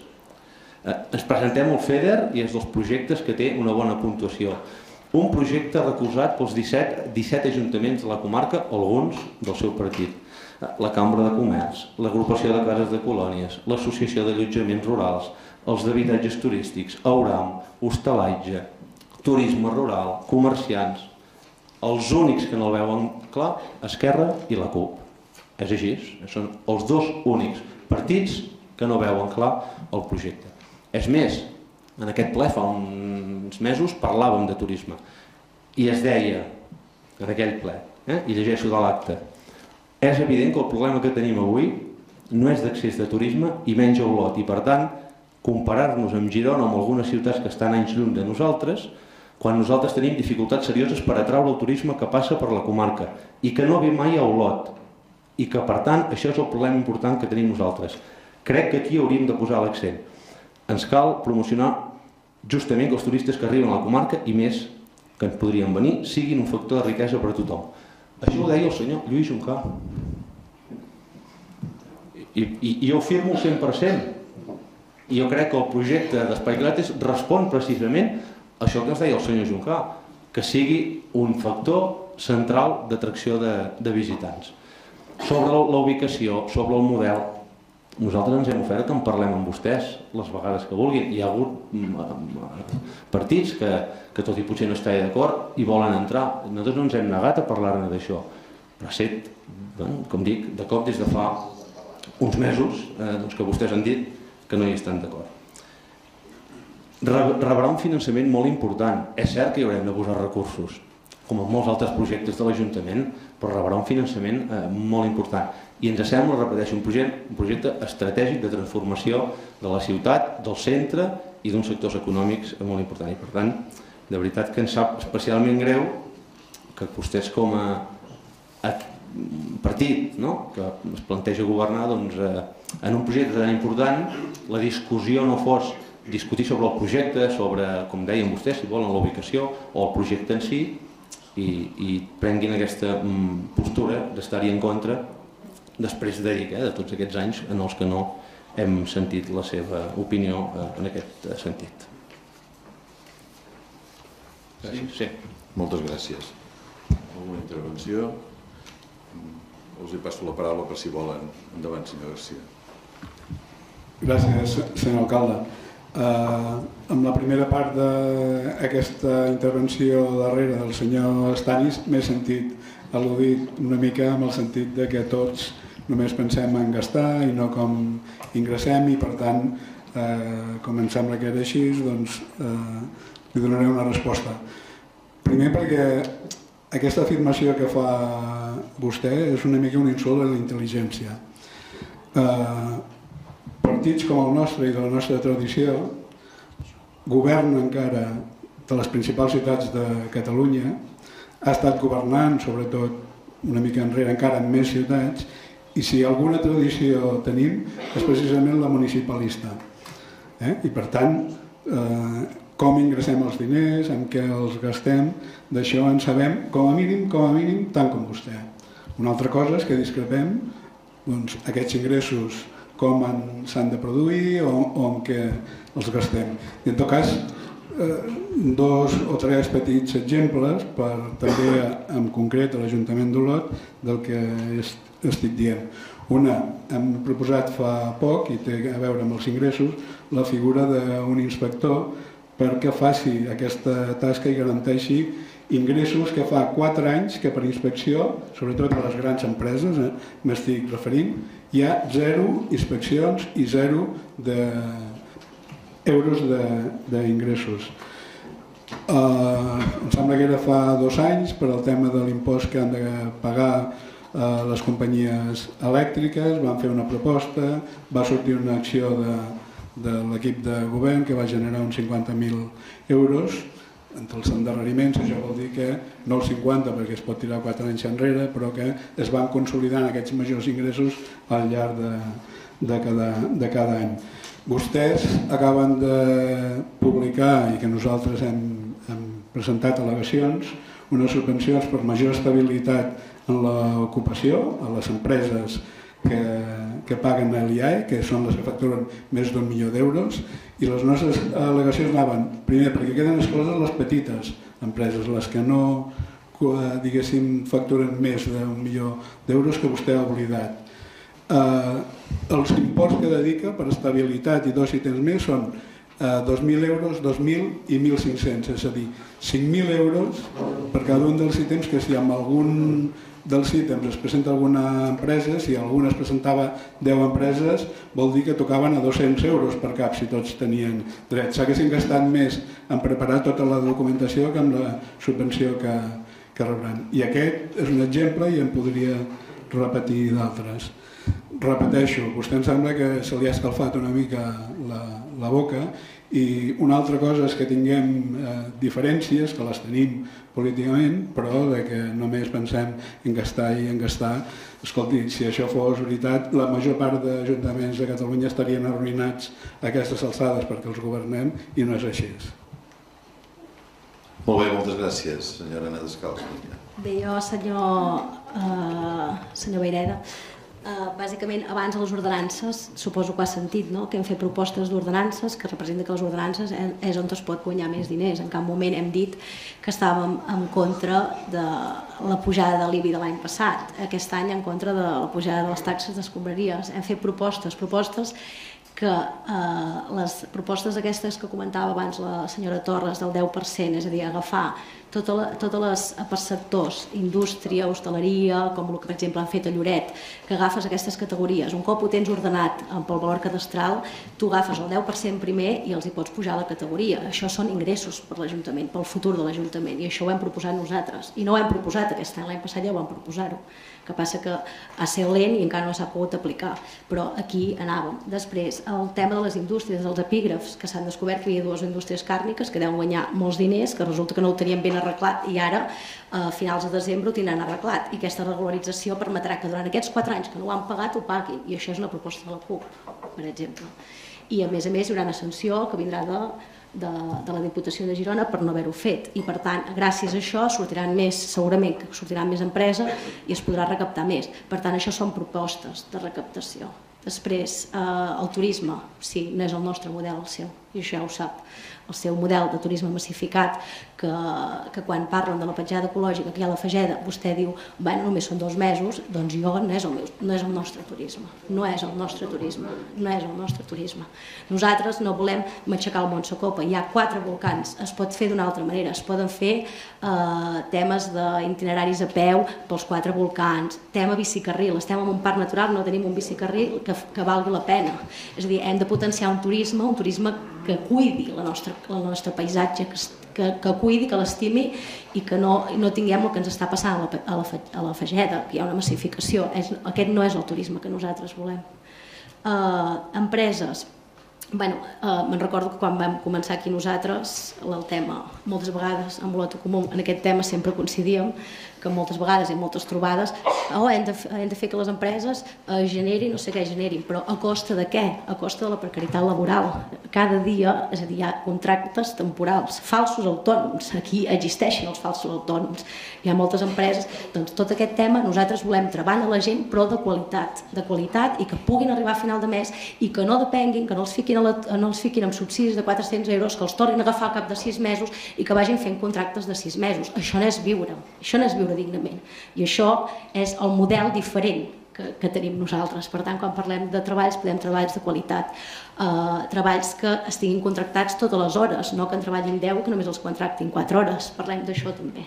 Eh, ens presentem al FEDER i és dels projectes que té una bona puntuació. Un projecte recolzat pels 17, 17 ajuntaments de la comarca, alguns del seu partit. La Cambra de Comerç, l'Agrupació de Cases de Colònies, l'Associació d'Allotjaments Rurals, els d'habitatges turístics, Auram, Hostalatge, turisme rural, comerciants, els únics que no el veuen clar, Esquerra i la CUP. És així, són els dos únics partits que no veuen clar el projecte. És més, en aquest ple fa uns mesos parlàvem de turisme i es deia en aquell ple, eh? i llegeixo de l'acte, és evident que el problema que tenim avui no és d'accés de turisme i menys a Olot i per tant comparar-nos amb Girona o amb algunes ciutats que estan anys lluny de nosaltres quan nosaltres tenim dificultats serioses per atraure el turisme que passa per la comarca i que no ve mai a Olot i que per tant això és el problema important que tenim nosaltres. Crec que aquí hauríem de posar l'accent. Ens cal promocionar justament que els turistes que arriben a la comarca i més que ens podrien venir siguin un factor de riquesa per a tothom. Això ho deia el senyor Lluís Juncà. I, i, i jo firmo al 100%. I jo crec que el projecte d'Espai Gratis respon precisament això que ens deia el senyor Juncà, que sigui un factor central d'atracció de, de visitants. Sobre la ubicació, sobre el model, nosaltres ens hem ofert que en parlem amb vostès les vegades que vulguin. Hi ha hagut mm, mm, partits que, que tot i potser no estigui d'acord i volen entrar. Nosaltres no ens hem negat a parlar-ne d'això. Però ha set, com dic, de cop des de fa uns mesos eh, doncs que vostès han dit que no hi estan d'acord. Rebrà un finançament molt important. És cert que hi haurem de posar recursos, com en molts altres projectes de l'Ajuntament, però rebrà un finançament eh, molt important. I ens sembla, repeteixo, un projecte, un projecte estratègic de transformació de la ciutat, del centre i d'uns sectors econòmics molt important. I per tant, de veritat que ens sap especialment greu que vostès com a, partit no? que es planteja governar doncs, eh, en un projecte tan important la discussió no fos discutir sobre el projecte, sobre, com deien vostès, si volen, la ubicació o el projecte en si i, i prenguin aquesta mm, postura d'estar-hi en contra després de dir, eh, de tots aquests anys en els que no hem sentit la seva opinió eh, en aquest eh, sentit. Sí. sí. Moltes gràcies. Alguna intervenció? Us hi passo la paraula per si volen. Endavant, senyor Garcia. Gràcies, senyor alcalde. Uh, amb la primera part d'aquesta intervenció darrere del senyor Estanis m'he sentit al·ludit una mica amb el sentit de que tots només pensem en gastar i no com ingressem i per tant, eh, com em sembla que era així, doncs eh, li donaré una resposta. Primer perquè aquesta afirmació que fa vostè és una mica un insult a la intel·ligència. Eh, partits com el nostre i de la nostra tradició, govern encara de les principals ciutats de Catalunya, ha estat governant, sobretot una mica enrere encara en més ciutats, i si alguna tradició tenim és precisament la municipalista. Eh? I per tant, eh, com ingressem els diners, en què els gastem, d'això en sabem com a mínim, com a mínim, tant com vostè. Una altra cosa és que discrepem doncs, aquests ingressos com s'han de produir o, en què els gastem. I en tot cas, eh, dos o tres petits exemples per també en concret a l'Ajuntament d'Olot del que estic dient. Una, hem proposat fa poc, i té a veure amb els ingressos, la figura d'un inspector perquè faci aquesta tasca i garanteixi ingressos que fa 4 anys que per inspecció, sobretot a les grans empreses, eh, m'estic referint, hi ha zero inspeccions i zero de euros d'ingressos. Uh, em sembla que era fa dos anys per al tema de l'impost que han de pagar les companyies elèctriques, van fer una proposta, va sortir una acció de, de l'equip de govern que va generar uns 50.000 euros entre els endarreriments, això vol dir que no els 50 perquè es pot tirar 4 anys enrere, però que es van consolidant aquests majors ingressos al llarg de, de, cada, de cada any. Vostès acaben de publicar, i que nosaltres hem, hem presentat al·legacions, unes subvencions per major estabilitat en l'ocupació, a les empreses que, que paguen a l'IAE, que són les que facturen més d'un milió d'euros, i les nostres al·legacions anaven, primer, perquè queden excloses les petites empreses, les que no diguéssim, facturen més d'un milió d'euros que vostè ha oblidat. Eh, els imports que dedica per estabilitat i dos ítems més són eh, 2.000 euros, 2.000 i 1.500, és a dir, 5.000 euros per cada un dels ítems que si amb algun dels ítems es presenta alguna empresa, si alguna es presentava 10 empreses, vol dir que tocaven a 200 euros per cap si tots tenien dret. S'haguessin gastat més en preparar tota la documentació que amb la subvenció que, que rebran. I aquest és un exemple i en podria repetir d'altres. Repeteixo, vostè em sembla que se li ha escalfat una mica la, la boca i una altra cosa és que tinguem eh, diferències, que les tenim políticament, però de que només pensem en gastar i en gastar. Escolti, si això fos veritat, la major part d'ajuntaments de Catalunya estarien arruïnats a aquestes alçades perquè els governem i no és així. Molt bé, moltes gràcies, senyora Ana Descalç. Bé, jo, senyor, eh, senyor Beireda, Uh, bàsicament, abans les ordenances, suposo que ho ha sentit, no? que hem fet propostes d'ordenances que representa que les ordenances és on es pot guanyar més diners. En cap moment hem dit que estàvem en contra de la pujada de l'IBI de l'any passat, aquest any en contra de la pujada de les taxes d'escombraries. Hem fet propostes, propostes que eh, les propostes aquestes que comentava abans la senyora Torres del 10%, és a dir, agafar Totes la, totes les per sectors, indústria, hostaleria, com el que per exemple han fet a Lloret, que agafes aquestes categories, un cop ho tens ordenat pel valor cadastral, tu agafes el 10% primer i els hi pots pujar la categoria. Això són ingressos per l'Ajuntament, pel futur de l'Ajuntament, i això ho hem proposat nosaltres. I no ho hem proposat aquest any, l'any passat ja ho vam proposar-ho que passa que ha ser lent i encara no s'ha pogut aplicar, però aquí anàvem. Després, el tema de les indústries, dels epígrafs, que s'han descobert que hi havia dues indústries càrniques que deuen guanyar molts diners, que resulta que no ho tenien ben arreglat i ara, a finals de desembre, ho tindran arreglat. I aquesta regularització permetrà que durant aquests quatre anys que no ho han pagat, ho paguin. I això és una proposta de la CUP, per exemple. I a més a més hi haurà una sanció que vindrà de de, de la Diputació de Girona per no haver-ho fet i per tant gràcies a això sortiran més, segurament que sortiran més empresa i es podrà recaptar més. Per tant això són propostes de recaptació. Després, eh, el turisme, sí, no és el nostre model el seu, i això ja ho sap el seu model de turisme massificat, que, que quan parlen de la petjada ecològica que hi ha a la Fageda, vostè diu, bueno, només són dos mesos, doncs jo no és, el meu, no és el nostre turisme, no és el nostre turisme, no és el nostre turisme. Nosaltres no volem matxacar el Montse Copa, hi ha quatre volcans, es pot fer d'una altra manera, es poden fer eh, temes d'itineraris a peu pels quatre volcans, tema bicicarril, estem en un parc natural, no tenim un bicicarril que, que valgui la pena, és a dir, hem de potenciar un turisme, un turisme que cuidi la nostra, el nostre paisatge, que, que, que cuidi, que l'estimi i que no, no tinguem el que ens està passant a la, a la, a la Fageda, que hi ha una massificació. És, aquest no és el turisme que nosaltres volem. Uh, empreses, bueno, uh, me'n recordo que quan vam començar aquí nosaltres el tema, moltes vegades amb l'Oto Comú en aquest tema sempre coincidíem que moltes vegades ha moltes trobades, oh, hem, de, hem de fer que les empreses eh, generin, no sé què generin, però a costa de què? A costa de la precarietat laboral. Cada dia, és a dir, hi ha contractes temporals, falsos autònoms, aquí existeixen els falsos autònoms, hi ha moltes empreses, doncs tot aquest tema nosaltres volem treballar la gent però de qualitat, de qualitat i que puguin arribar a final de mes i que no depenguin, que no els fiquin, a la, no els fiquin amb subsidis de 400 euros, que els tornin a agafar al cap de 6 mesos i que vagin fent contractes de 6 mesos. Això no és viure, això no és viure dignament. I això és el model diferent que, que tenim nosaltres. Per tant, quan parlem de treballs, podem treballs de qualitat. Uh, treballs que estiguin contractats totes les hores, no que en treballin 10 i que només els contractin 4 hores. Parlem d'això també.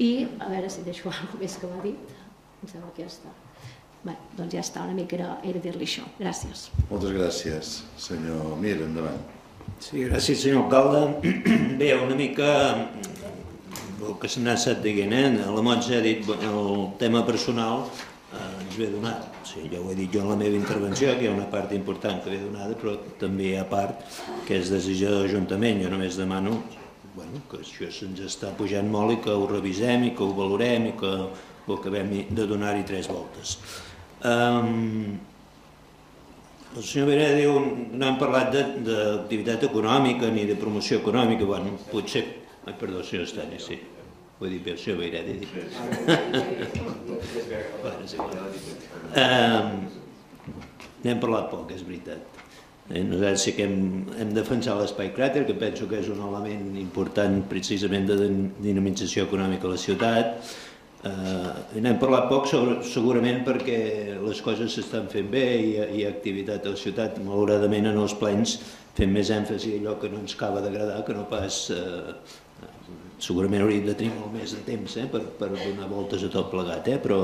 I, a veure si deixo alguna més que m'ha dit. Em sembla que ja està. Bé, doncs ja està, una mica era, era dir-li això. Gràcies. Moltes gràcies, senyor Mir, endavant. Sí, gràcies, senyor alcalde. Bé, una mica el que s'ha estat dient, eh? la Montse ha dit el tema personal eh, ens ve donat. O sigui, ja ho he dit jo en la meva intervenció, que hi ha una part important que ve donada, però també hi ha part que és decisió de l'Ajuntament. Jo només demano bueno, que això se'ns està pujant molt i que ho revisem i que ho valorem i que ho acabem de donar-hi tres voltes. Um, el senyor Vera diu no hem parlat d'activitat econòmica ni de promoció econòmica, bueno, potser... Ai, perdó, senyor Estany, sí. Ho he dit bé, el senyor Vera, he dit. bueno, és igual. Um, N'hem parlat poc, és veritat. Eh, nosaltres sí que hem, hem defensat l'espai cràter, que penso que és un element important precisament de dinamització econòmica a la ciutat. Eh, N'hem parlat poc sobre, segurament perquè les coses s'estan fent bé i hi, ha, hi ha activitat a la ciutat. Malauradament en els plens fem més èmfasi a allò que no ens acaba d'agradar que no pas... Eh, segurament hauríem de tenir molt més de temps eh, per, per donar voltes a tot plegat, eh, però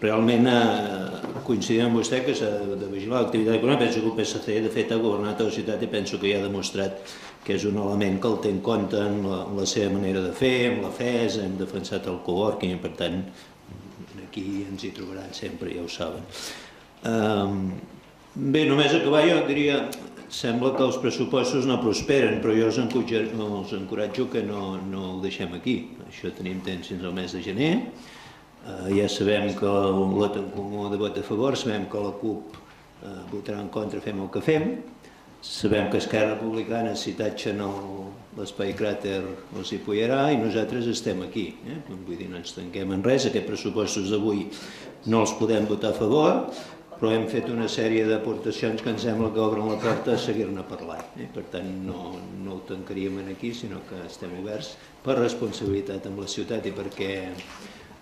realment eh, coincidim amb vostè que s'ha de vigilar l'activitat econòmica. Penso que el PSC de fet ha governat a la ciutat i penso que ja ha demostrat que és un element que el té en compte en la, en la seva manera de fer, amb la FES, hem defensat el coworking i per tant aquí ens hi trobaran sempre, ja ho saben. Um, bé, només acabar jo diria, sembla que els pressupostos no prosperen, però jo els encoratjo, que no, no ho deixem aquí. Això tenim temps fins al mes de gener, Eh, ja sabem que el vot en comú de vot a favor, sabem que la CUP eh, votarà en contra, fem el que fem, sabem que Esquerra Republicana, si tatxen l'espai cràter, els hi pujarà i nosaltres estem aquí. Eh? Vull dir, no ens tanquem en res, aquests pressupostos d'avui no els podem votar a favor, però hem fet una sèrie d'aportacions que ens sembla que obren la porta a seguir-ne parlant. Eh? Per tant, no, no ho tancaríem aquí, sinó que estem oberts per responsabilitat amb la ciutat i perquè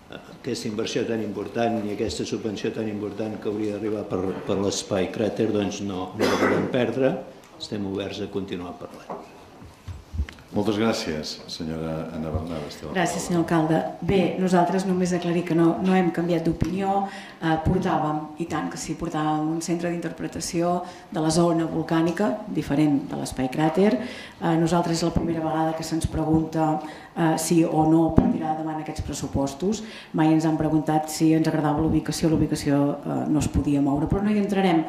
aquesta inversió tan important i aquesta subvenció tan important que hauria d'arribar per, per l'espai cràter, doncs no, no la podem perdre, estem oberts a continuar parlant. Moltes gràcies, senyora Anna Bernades. Gràcies, senyor alcalde. Bé, nosaltres només aclarir que no, no hem canviat d'opinió, eh, portàvem, i tant que sí, portàvem un centre d'interpretació de la zona volcànica, diferent de l'espai cràter. Eh, nosaltres és la primera vegada que se'ns pregunta eh, sí o no per tirar davant aquests pressupostos. Mai ens han preguntat si ens agradava l'ubicació, l'ubicació eh, no es podia moure, però no hi entrarem.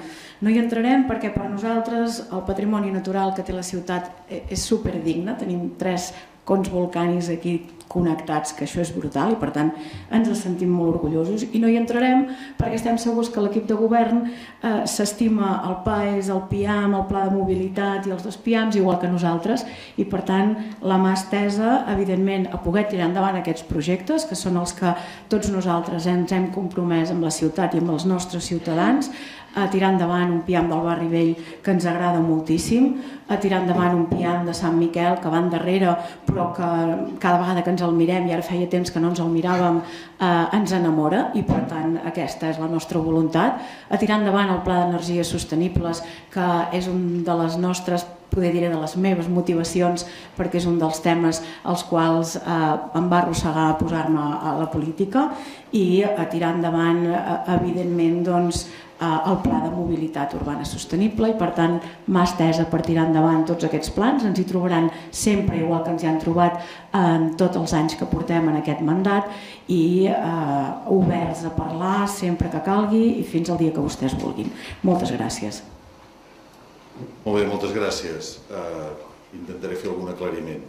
No hi entrarem perquè per nosaltres el patrimoni natural que té la ciutat eh, és superdigne, tenim tres cons volcànics aquí connectats, que això és brutal i per tant ens sentim molt orgullosos. I no hi entrarem perquè estem segurs que l'equip de govern eh, s'estima el PAES, el PIAM, el Pla de Mobilitat i els dos PIAMs igual que nosaltres i per tant la mà estesa evidentment a poder tirar endavant aquests projectes que són els que tots nosaltres ens hem compromès amb la ciutat i amb els nostres ciutadans a tirar endavant un piam del barri vell que ens agrada moltíssim, a tirar endavant un piam de Sant Miquel que va endarrere però que cada vegada que ens el mirem i ara feia temps que no ens el miràvem eh, ens enamora i per tant aquesta és la nostra voluntat, a tirar endavant el Pla d'Energies Sostenibles que és un de les nostres poder dir de les meves motivacions perquè és un dels temes als quals eh, em va arrossegar a posar-me a la política i a tirar endavant eh, evidentment doncs, el pla de mobilitat urbana sostenible i per tant mà estesa per tirar endavant tots aquests plans. Ens hi trobaran sempre igual que ens hi han trobat en tots els anys que portem en aquest mandat i eh, oberts a parlar sempre que calgui i fins al dia que vostès vulguin. Moltes gràcies. Molt bé, moltes gràcies. Uh, intentaré fer algun aclariment.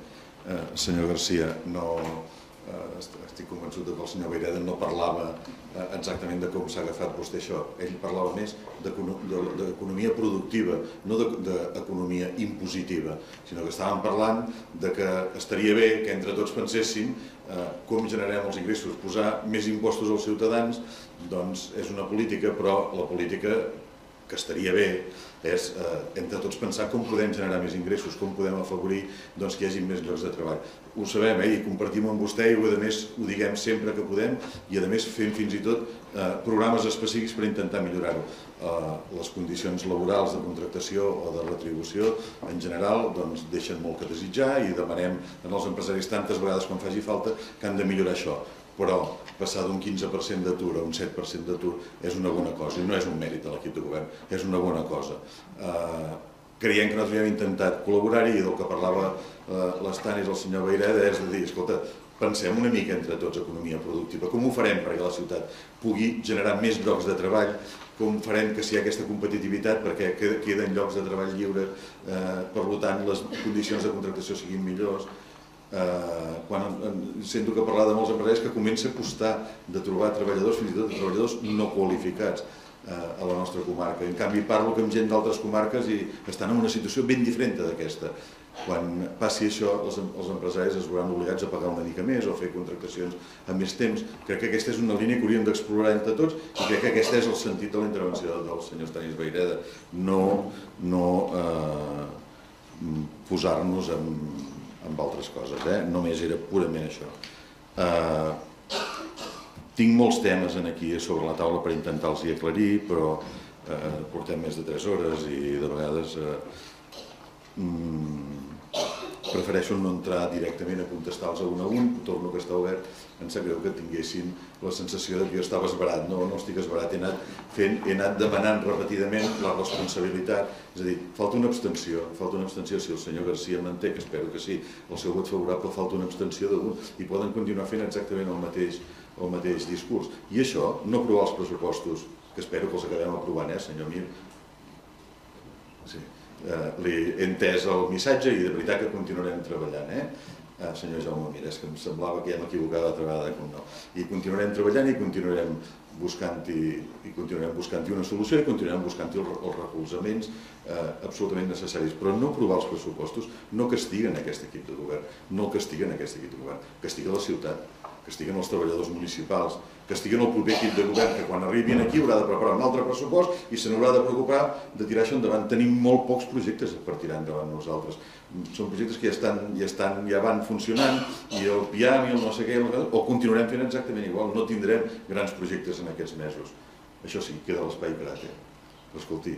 Uh, senyor Garcia, no, uh, estic convençut que el senyor Beireda no parlava Eh, exactament de com s'ha agafat vostè això. Ell parlava més d'economia productiva, no d'economia impositiva, sinó que estàvem parlant de que estaria bé que entre tots penséssim eh, com generem els ingressos. Posar més impostos als ciutadans doncs és una política, però la política que estaria bé és eh, entre tots pensar com podem generar més ingressos, com podem afavorir doncs, que hi hagi més llocs de treball. Ho sabem eh, i compartim amb vostè i ho, a més ho diguem sempre que podem i a més fem fins i tot eh, programes específics per intentar millorar-ho. Eh, les condicions laborals de contractació o de retribució en general doncs, deixen molt que desitjar i demanem els empresaris tantes vegades quan faci falta que han de millorar això però passar d'un 15% d'atur a un 7% d'atur és una bona cosa i no és un mèrit de l'equip de govern, és una bona cosa. Eh, creiem que nosaltres hem intentat col·laborar-hi i del que parlava eh, l'Estanis, el senyor Beireda, és de dir, escolta, pensem una mica entre tots economia productiva, com ho farem perquè la ciutat pugui generar més llocs de treball, com farem que si hi ha aquesta competitivitat perquè queden llocs de treball lliures, eh, per tant les condicions de contractació siguin millors, eh, quan sento que parlar de molts empresaris que comença a costar de trobar treballadors, fins i tot treballadors no qualificats eh, a la nostra comarca. En canvi, parlo amb gent d'altres comarques i estan en una situació ben diferent d'aquesta. Quan passi això, els, els empresaris es veuran obligats a pagar una mica més o fer contractacions a més temps. Crec que aquesta és una línia que hauríem d'explorar entre tots i crec que aquest és el sentit de la intervenció del senyor Stanis Beireda. No, no eh, posar-nos en, amb altres coses, eh? només era purament això. Uh, tinc molts temes en aquí sobre la taula per intentar-los aclarir, però uh, portem més de 3 hores i de vegades uh, mm, prefereixo no entrar directament a contestar-los a un a un, torno que està obert, em sap greu que tinguessin la sensació de que jo estava esbarat, no, no estic esbarat, he anat, fent, he anat demanant repetidament la responsabilitat, és a dir, falta una abstenció, falta una abstenció, si el senyor Garcia manté, que espero que sí, el seu vot favorable, falta una abstenció d'un, i poden continuar fent exactament el mateix, el mateix discurs. I això, no aprovar els pressupostos, que espero que els acabem aprovant, eh, senyor Mir, sí eh, li he entès el missatge i de veritat que continuarem treballant. Eh? Eh, senyor Jaume Mir, és que em semblava que ja m'equivocava altra vegada com no. I continuarem treballant i continuarem buscant-hi i continuarem buscant-hi una solució i continuarem buscant-hi els, recolzaments eh, absolutament necessaris. Però no aprovar els pressupostos no castiguen aquest equip de govern, no castiguen aquest equip de govern, castiga la ciutat, castiguen els treballadors municipals, que estigui en el proper equip de govern, que quan arribin aquí haurà de preparar un altre pressupost i se n'haurà de preocupar de tirar això endavant. Tenim molt pocs projectes per tirar endavant nosaltres. Són projectes que ja estan, ja estan, ja van funcionant i el PIAM i el no sé què, o continuarem fent exactament igual. No tindrem grans projectes en aquests mesos. Això sí, queda l'espai per a Escolti,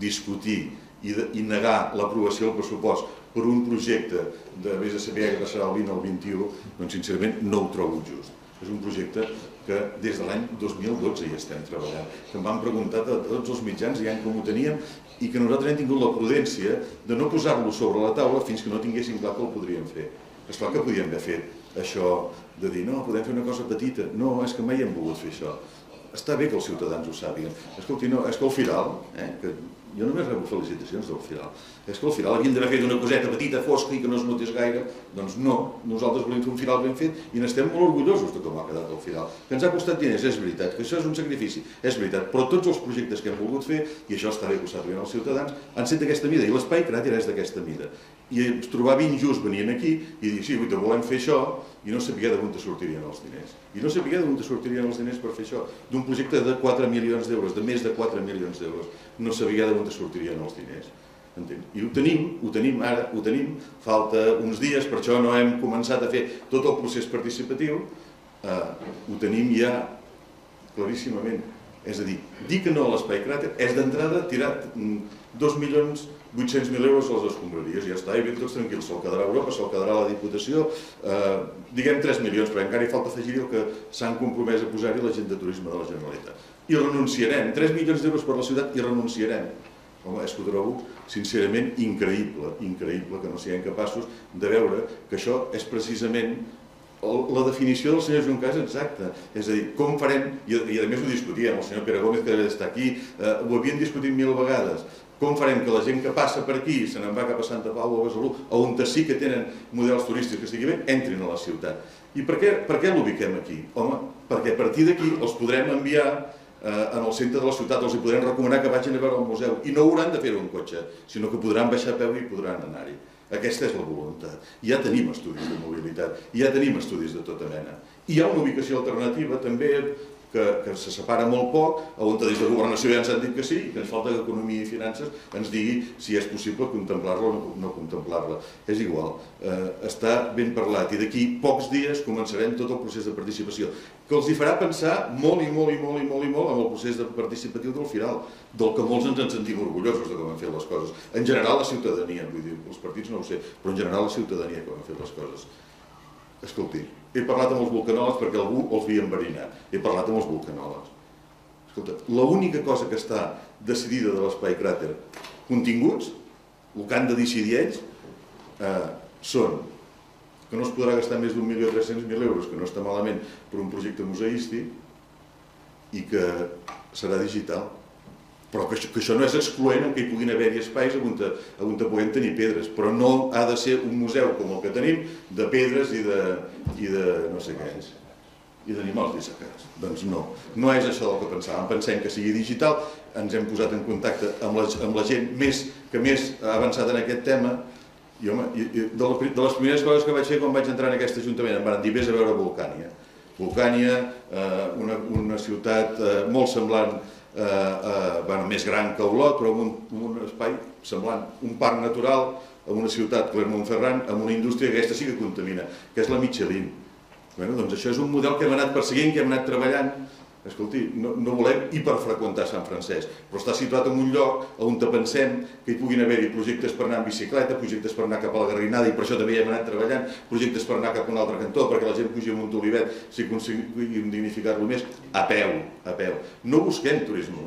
discutir i, de, i negar l'aprovació del pressupost per un projecte de vés a saber que passarà el 20 al 21, doncs sincerament no ho trobo just. És un projecte que des de l'any 2012 hi estem treballant, que em van preguntar a tots els mitjans i com ho teníem i que nosaltres hem tingut la prudència de no posar-lo sobre la taula fins que no tinguéssim clar que el podríem fer. És clar que podíem haver fet això de dir no, podem fer una cosa petita. No, és que mai hem volgut fer això. Està bé que els ciutadans ho sàpiguen. Escolti, no, és que al final, eh, que jo només rebo felicitacions del final. És que al final havíem d'haver fet una coseta petita, fosca i que no es notés gaire. Doncs no, nosaltres volem fer un final ben fet i n'estem molt orgullosos de com ha quedat el final. Que ens ha costat diners, és veritat, que això és un sacrifici, és veritat, però tots els projectes que hem volgut fer, i això està bé que ho sàpiguen els ciutadans, han set d'aquesta mida, i l'espai cràter és d'aquesta mida. I ens trobava injust venint aquí i dir, sí, volem fer això, i no sabia d'on sortirien els diners. I no sabia d'on sortirien els diners per fer això. D'un projecte de 4 milions d'euros, de més de 4 milions d'euros, no sabia d'on sortirien els diners. Entén? I ho tenim, ho tenim ara, ho tenim, falta uns dies, per això no hem començat a fer tot el procés participatiu, eh, ho tenim ja claríssimament. És a dir, dir que no a l'espai cràter és d'entrada tirar 2 mm, milions 800.000 euros a les escombraries, ja està, i ben tots tranquils, se'l quedarà Europa, se'l quedarà la Diputació, eh, diguem 3 milions, però encara hi falta afegir el que s'han compromès a posar-hi la gent de turisme de la Generalitat. I renunciarem, 3 milions d'euros per la ciutat i renunciarem. Home, és que ho trobo sincerament increïble, increïble que no siguem capaços de veure que això és precisament la definició del senyor Junquas és exacta. És a dir, com farem, i a, més ho discutíem, el senyor Pere Gómez que deve aquí, eh, ho havien discutit mil vegades, com farem que la gent que passa per aquí, se n'en va cap a Santa Pau o a Besalú, on sí que tenen models turístics que estigui bé, entrin a la ciutat. I per què, per què l'ubiquem aquí? Home, perquè a partir d'aquí els podrem enviar eh, en el centre de la ciutat, els hi podrem recomanar que vagin a veure el museu. I no hauran de fer-ho en cotxe, sinó que podran baixar a peu i podran anar-hi. Aquesta és la voluntat. Ja tenim estudis de mobilitat, ja tenim estudis de tota mena. Hi ha una ubicació alternativa també que, que se separa molt poc, on des de governació ja ens han dit que sí, que ens falta que Economia i Finances ens digui si és possible contemplar-la o no, no contemplar-la. És igual, eh, està ben parlat i d'aquí pocs dies començarem tot el procés de participació, que els hi farà pensar molt i molt i molt i molt i molt amb el procés de participatiu del final, del que molts ens en sentim orgullosos de com han fet les coses. En general la ciutadania, vull dir, els partits no ho sé, però en general la ciutadania com han fet les coses. Escolti, he parlat amb els vulcanòlegs perquè algú els havia enverinat. He parlat amb els vulcanòlegs. Escolta, l'única cosa que està decidida de l'espai cràter, continguts, el que han de decidir ells, eh, són que no es podrà gastar més d'un milió tres euros, que no està malament per un projecte museístic, i que serà digital però que que això no és excloent en què hi puguin haver-hi espais on, te, on te puguem tenir pedres, però no ha de ser un museu com el que tenim, de pedres i de, i de no sé què és, i d'animals dissecats. Doncs no, no és això del que pensàvem. Pensem que sigui digital, ens hem posat en contacte amb la, amb la gent més, que més ha avançat en aquest tema, i, home, i, i de, la, de les primeres coses que vaig fer quan vaig entrar en aquest ajuntament em van dir vés a veure Volcània. Volcània, eh, una, una ciutat eh, molt semblant eh, eh, bueno, més gran que Olot, però amb un, amb un espai semblant, un parc natural, amb una ciutat, Clermont-Ferrand, amb una indústria que aquesta sí que contamina, que és la Michelin. Bueno, doncs això és un model que hem anat perseguint, que hem anat treballant, Escolti, no, no volem hiperfreqüentar Sant Francesc, però està situat en un lloc on pensem que hi puguin haver-hi projectes per anar en bicicleta, projectes per anar cap a la Garrinada, i per això també hi hem anat treballant, projectes per anar cap a un altre cantó, perquè la gent pugi a Montolivet, si aconseguim dignificar-lo més, a peu, a peu. No busquem turisme,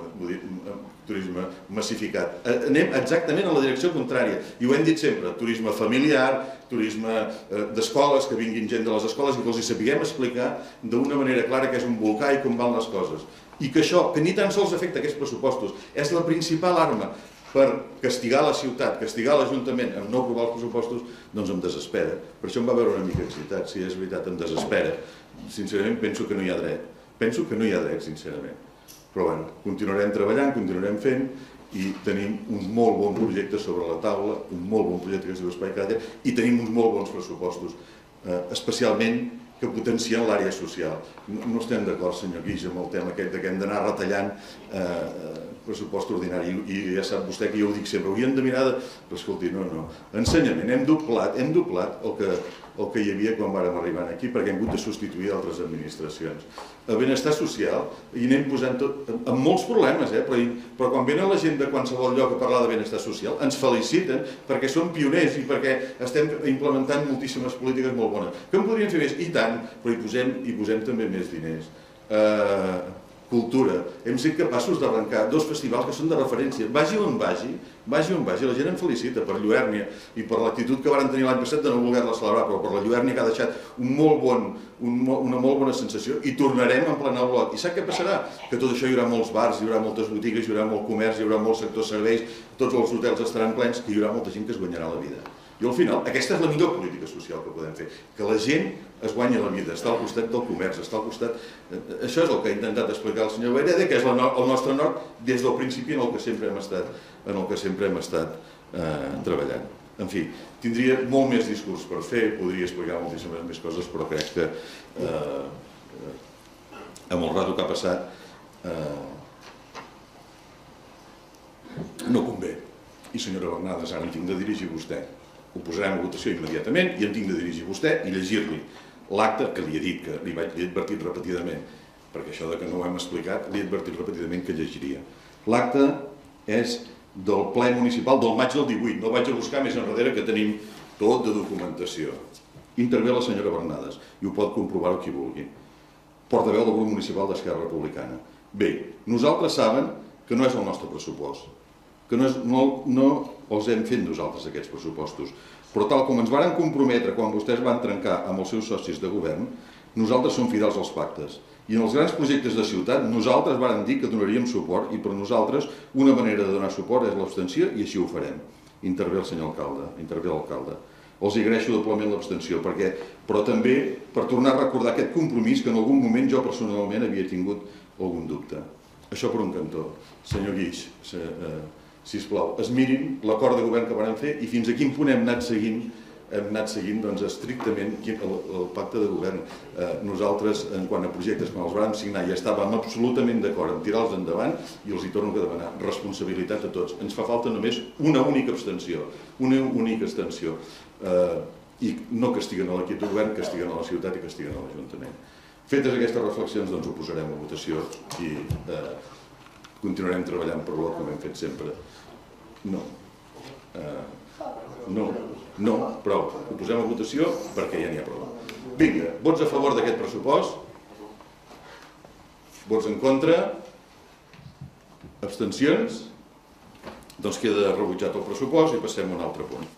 turisme massificat. Anem exactament en la direcció contrària, i ho hem dit sempre, turisme familiar, turisme eh, d'escoles, que vinguin gent de les escoles i que els hi sapiguem explicar d'una manera clara que és un volcà i com van les coses. I que això, que ni tan sols afecta aquests pressupostos, és la principal arma per castigar la ciutat, castigar l'Ajuntament amb no aprovar els pressupostos, doncs em desespera. Per això em va veure una mica excitat, si és veritat, em desespera. Sincerament penso que no hi ha dret. Penso que no hi ha dret, sincerament. Però bueno, continuarem treballant, continuarem fent i tenim un molt bon projecte sobre la taula, un molt bon projecte que es diu Espai Cràter, i tenim uns molt bons pressupostos, eh, especialment que potencien l'àrea social. No, no estem d'acord, senyor Guix, amb el tema aquest de que hem d'anar retallant eh, pressupost ordinari, i ja sap vostè que jo ho dic sempre, hauríem de mirar de... Però escolti, no, no. Ensenyament, hem doblat, hem doblat el que, el que hi havia quan vàrem arribar aquí, perquè hem hagut de substituir altres administracions. A benestar social i anem posant tot, amb molts problemes, eh? però, però quan venen la gent de qualsevol lloc a parlar de benestar social ens feliciten perquè som pioners i perquè estem implementant moltíssimes polítiques molt bones. Que en podríem fer més? I tant, però hi posem, hi posem també més diners. Eh, cultura. Hem sigut capaços d'arrencar dos festivals que són de referència. Vagi on vagi, vagi on vagi, la gent em felicita per Lluèrnia i per l'actitud que varen tenir l'any passat de no voler-la celebrar, però per la Lluèrnia que ha deixat un molt bon, un, una molt bona sensació i tornarem a emplenar el. I sap què passarà? Que tot això hi haurà molts bars, hi haurà moltes botigues, hi haurà molt comerç, hi haurà molt sector serveis, tots els hotels estaran plens i hi haurà molta gent que es guanyarà la vida. I al final, aquesta és la millor política social que podem fer, que la gent es guanya la vida, està al costat del comerç, està al costat... Eh, això és el que ha intentat explicar el senyor Vaireda, que és el nostre nord des del principi en el que sempre hem estat, en el que sempre hem estat eh, treballant. En fi, tindria molt més discurs per fer, podria explicar moltíssimes més coses, però crec que eh, amb el rato que ha passat eh, no convé. I senyora Bernades, ara em tinc de dirigir vostè ho posarem a votació immediatament i em tinc de dirigir a vostè i llegir-li l'acte que li he dit, que li, vaig, li he advertit repetidament, perquè això de que no ho hem explicat, li he advertit repetidament que llegiria. L'acte és del ple municipal del maig del 18, no vaig a buscar més enrere que tenim tot de documentació. Intervé la senyora Bernades i ho pot comprovar qui vulgui. Portaveu del grup municipal d'Esquerra Republicana. Bé, nosaltres saben que no és el nostre pressupost, que no, és, no, no els hem fet nosaltres aquests pressupostos. Però tal com ens varen comprometre quan vostès van trencar amb els seus socis de govern, nosaltres som fidels als pactes. I en els grans projectes de ciutat nosaltres varen dir que donaríem suport i per nosaltres una manera de donar suport és l'abstenció i així ho farem. Intervé el senyor alcalde, intervé l'alcalde. Els agraeixo doblement l'abstenció, perquè, però també per tornar a recordar aquest compromís que en algun moment jo personalment havia tingut algun dubte. Això per un cantó. Senyor Guix, eh, si plau, es mirin l'acord de govern que vam fer i fins a quin punt hem anat seguint hem anat seguint doncs, estrictament el, el pacte de govern. Eh, nosaltres, en quant a projectes, quan els vam signar, ja estàvem absolutament d'acord en tirar-los endavant i els hi torno a demanar responsabilitat a tots. Ens fa falta només una única abstenció, una única abstenció. Eh, I no castiguen a l'equip de govern, castiguen a la ciutat i castiguen a l'Ajuntament. Fetes aquestes reflexions, doncs ho posarem a votació i eh, continuarem treballant per l'or com hem fet sempre. No. Uh, no, no, prou. Ho posem a votació perquè ja n'hi ha prou. Vinga, vots a favor d'aquest pressupost? Vots en contra? Abstencions? Doncs queda rebutjat el pressupost i passem a un altre punt.